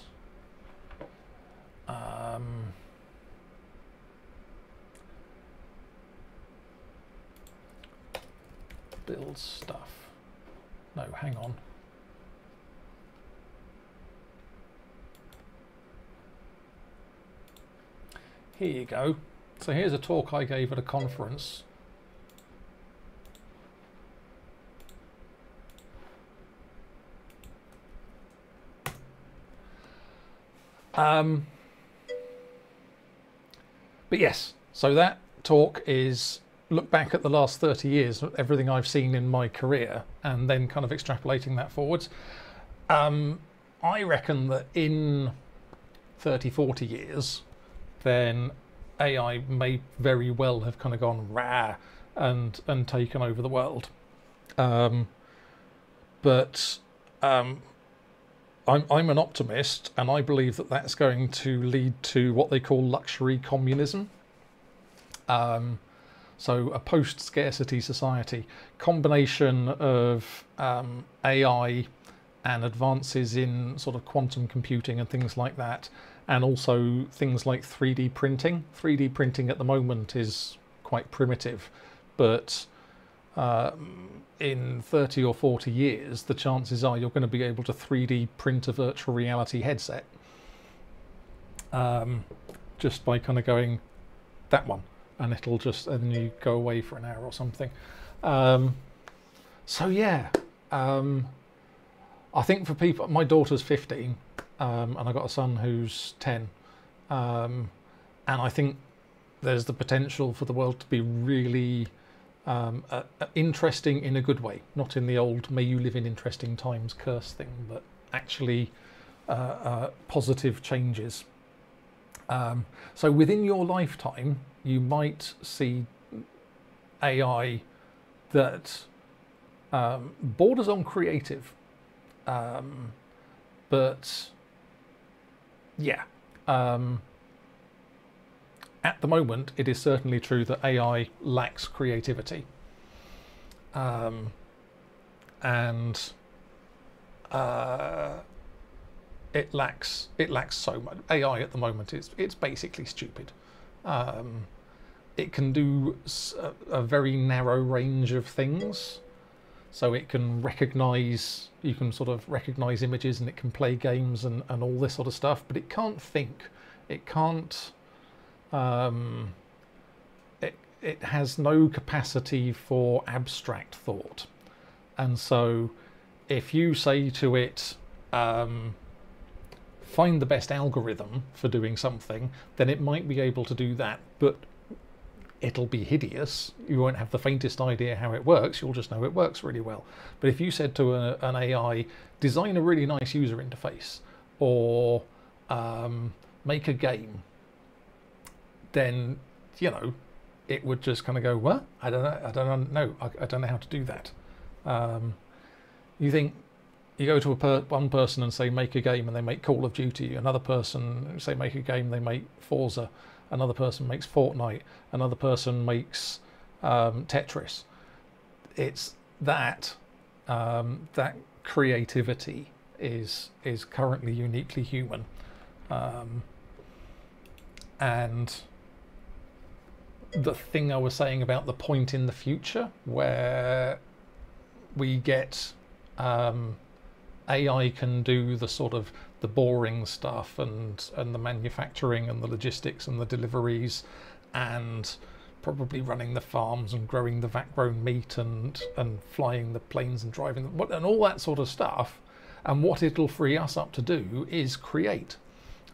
Um, build stuff. No, hang on. Here you go. So here's a talk I gave at a conference. Um, but yes, so that talk is look back at the last 30 years, everything I've seen in my career, and then kind of extrapolating that forwards. Um, I reckon that in 30, 40 years, then AI may very well have kind of gone rah and and taken over the world. Um, but um, I'm I'm an optimist, and I believe that that's going to lead to what they call luxury communism. Um, so a post-scarcity society, combination of um, AI and advances in sort of quantum computing and things like that, and also things like 3D printing. 3D printing at the moment is quite primitive, but uh, in 30 or 40 years, the chances are you're going to be able to 3D print a virtual reality headset um, just by kind of going that one, and it'll just and you go away for an hour or something. Um, so yeah, um, I think for people, my daughter's 15 um, and I've got a son who's 10. Um, and I think there's the potential for the world to be really um, uh, interesting in a good way, not in the old may you live in interesting times curse thing, but actually uh, uh, positive changes. Um, so within your lifetime, you might see AI that um, borders on creative, um, but yeah. Um, at the moment, it is certainly true that AI lacks creativity. Um, and uh, it lacks it lacks so much. AI at the moment is it's basically stupid. Um, it can do a, a, very narrow range of things, so it can recognize you can sort of recognize images and it can play games and, and all this sort of stuff but it can't think. It can't um, it, it has no capacity for abstract thought. And so if you say to it um, find the best algorithm for doing something then it might be able to do that but it'll be hideous. You won't have the faintest idea how it works. You'll just know it works really well. But if you said to a, an AI, design a really nice user interface or um, make a game, then, you know, it would just kind of go, "What? I don't know. I don't know. I, I don't know how to do that." Um, you think you go to a per, one person and say make a game, and they make Call of Duty. Another person say make a game, they make Forza. Another person makes Fortnite. Another person makes um, Tetris. It's that um, that creativity is is currently uniquely human, um, and the thing I was saying about the point in the future where we get um, AI can do the sort of the boring stuff and and the manufacturing and the logistics and the deliveries and probably running the farms and growing the vat grown meat and and flying the planes and driving what and all that sort of stuff. And what it'll free us up to do is create.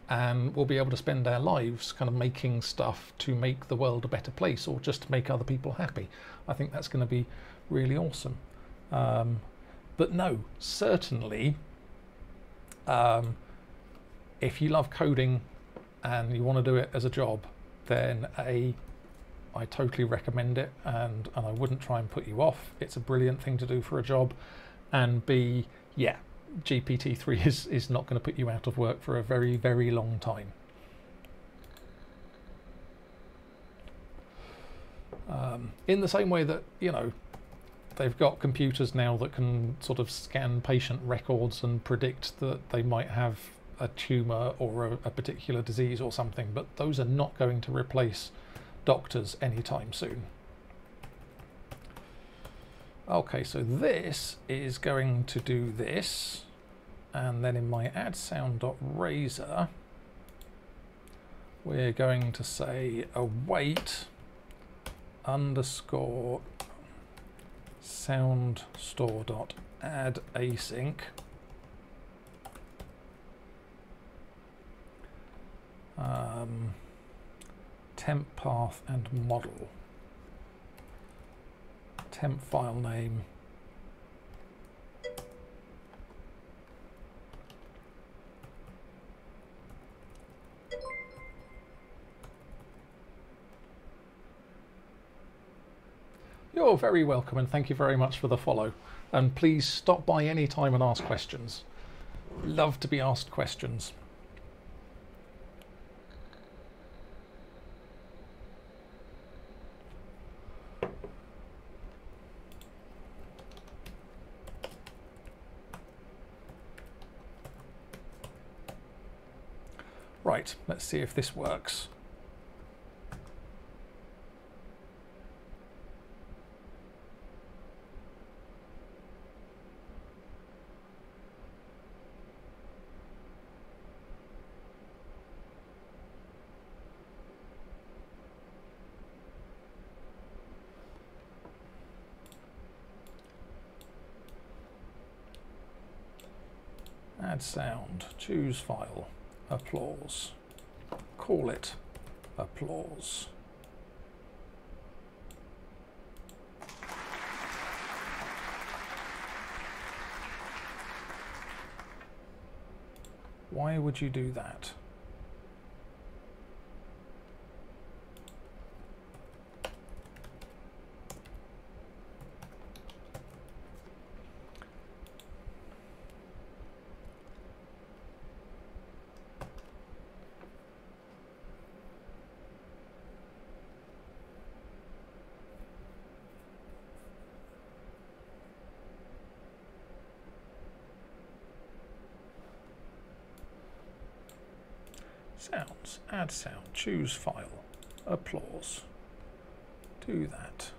And we'll be able to spend our lives kind of making stuff to make the world a better place or just to make other people happy. I think that's going to be really awesome. Um, but no certainly um, if you love coding and you want to do it as a job then a I totally recommend it and, and I wouldn't try and put you off. It's a brilliant thing to do for a job. And B, yeah, GPT-3 is, is not going to put you out of work for a very, very long time. Um, in the same way that, you know, they've got computers now that can sort of scan patient records and predict that they might have a tumor or a, a particular disease or something, but those are not going to replace doctors anytime soon. Okay, so this is going to do this. And then in my add sound.razor, we're going to say await underscore sound store dot add async um, temp path and model. Temp file name. You're very welcome and thank you very much for the follow. And please stop by any time and ask questions. Love to be asked questions. Right, let's see if this works. Add sound, choose file applause. Call it applause. Why would you do that? Sounds, add sound, choose file, applause. Do that.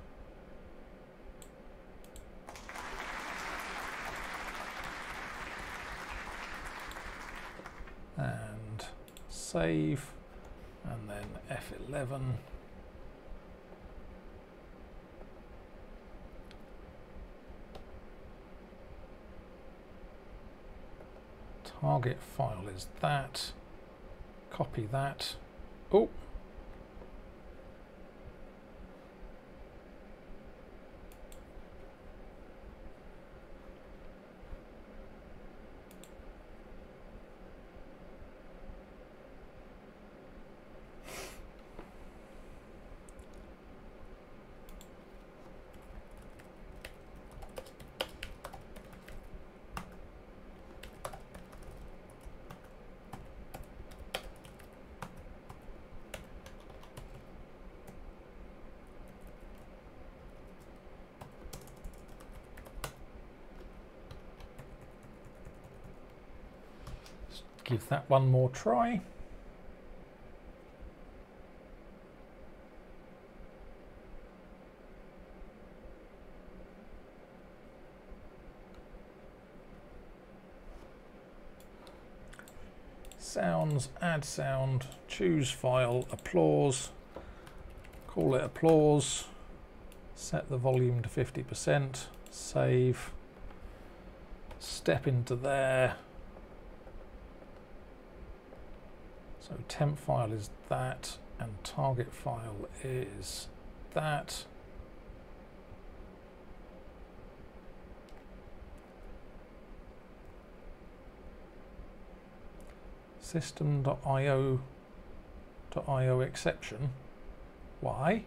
And save, and then F11. Target file is that. Copy that. Oh. Give that one more try. sounds, add sound, choose file, applause, call it applause, set the volume to 50%, save, step into there. So temp file is that and target file is that. system.io .io exception. Why?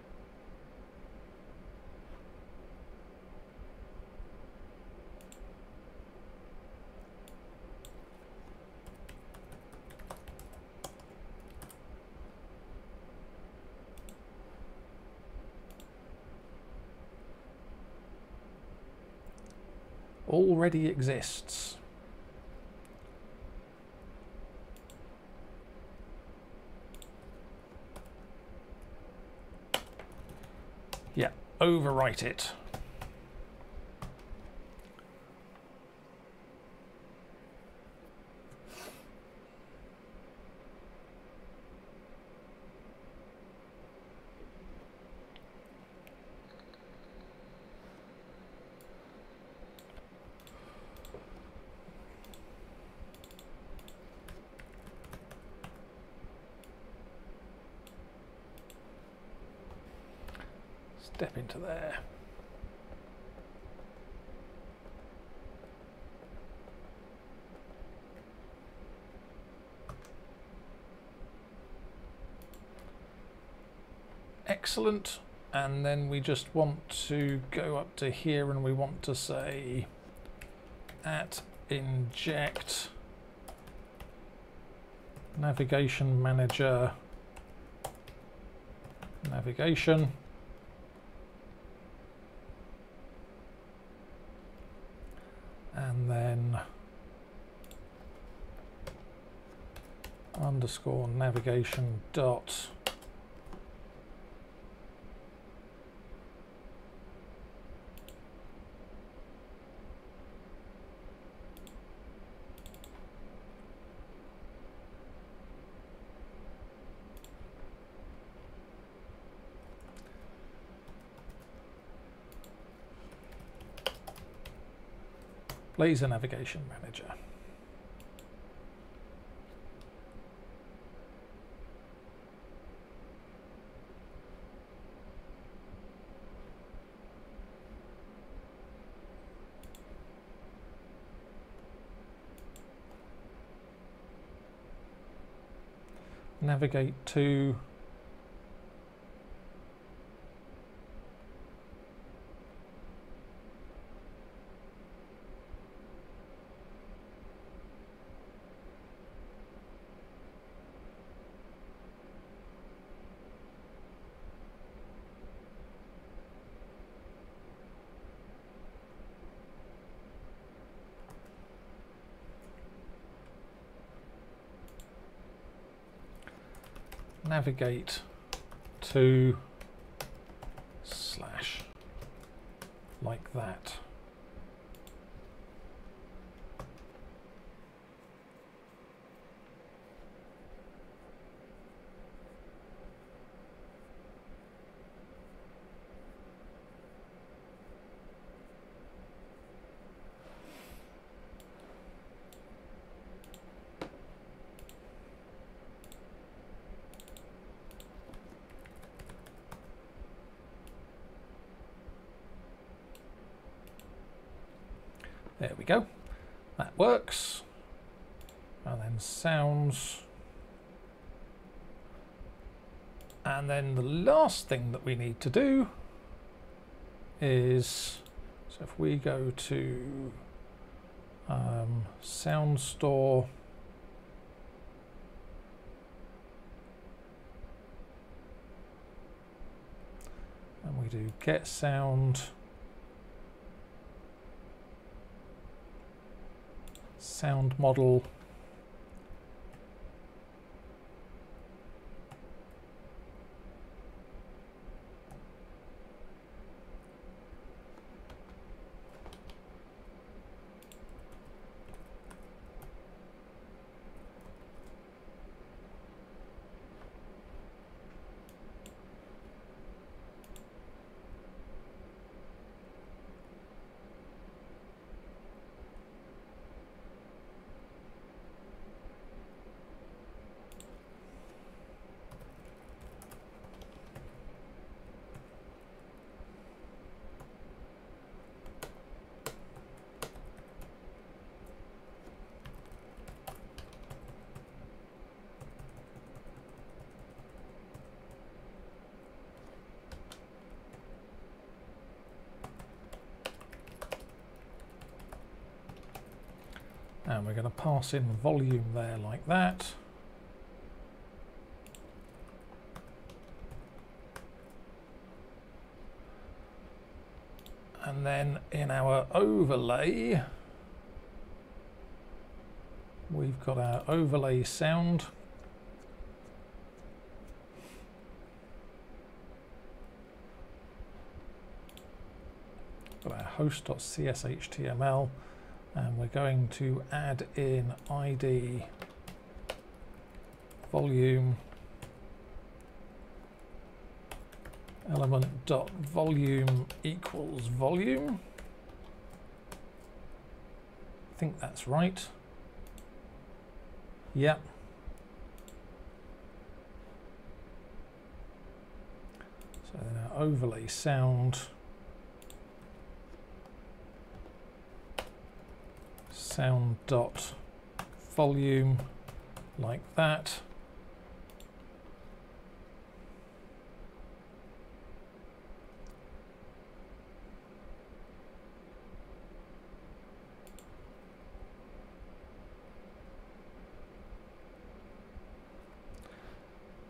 Already exists. Yeah, overwrite it. step into there. Excellent. And then we just want to go up to here and we want to say at inject navigation manager navigation and then underscore navigation dot Blazor Navigation Manager. Navigate to navigate to slash like that. There we go. That works. And then sounds. And then the last thing that we need to do is, so if we go to um, sound store, and we do get sound, sound model And we're going to pass in volume there like that. And then in our overlay, we've got our overlay sound. Got our host.cshtml and we're going to add in id volume element dot volume equals volume. I think that's right. Yep. So then our overlay sound sound dot volume like that.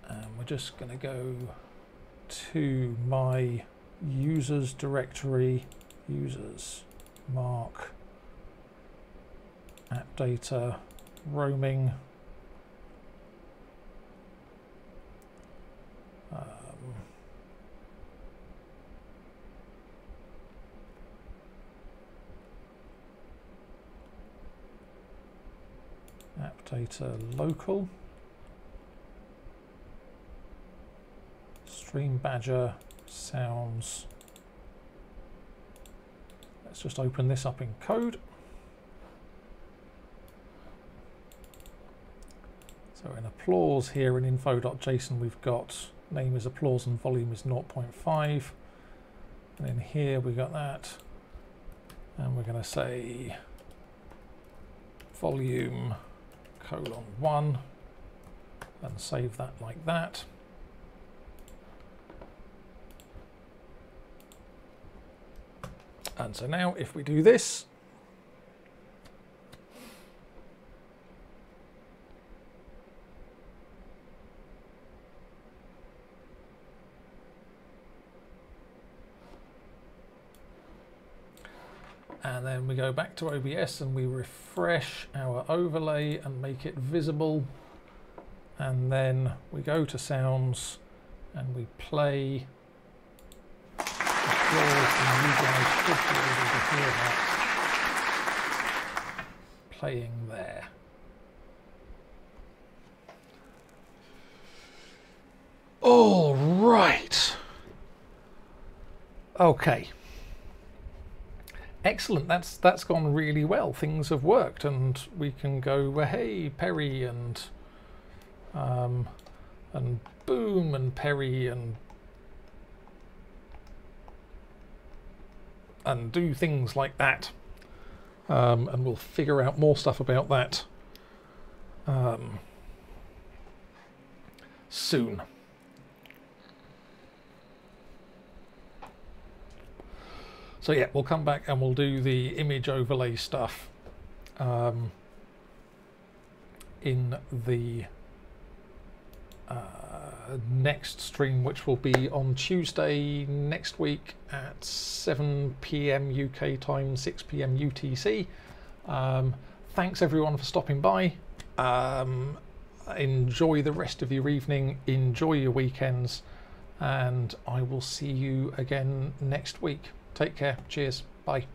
And we're just going to go to my users directory, users, mark, app data, roaming, um, app data local. Stream Badger sounds. Let's just open this up in code. So in applause here in info.json we've got name is applause and volume is 0.5 and in here we got that and we're going to say volume colon 1 and save that like that. And so now if we do this, and then we go back to OBS and we refresh our overlay and make it visible and then we go to sounds and we play playing there. All right. Okay. Excellent. That's that's gone really well. Things have worked, and we can go, well, hey, Perry, and um, and boom, and Perry, and and do things like that. Um, and we'll figure out more stuff about that um, soon. So yeah, we'll come back and we'll do the image overlay stuff um, in the uh, next stream, which will be on Tuesday next week at 7 p.m. UK time, 6 p.m. UTC. Um, thanks everyone for stopping by. Um, enjoy the rest of your evening, enjoy your weekends, and I will see you again next week. Take care. Cheers. Bye.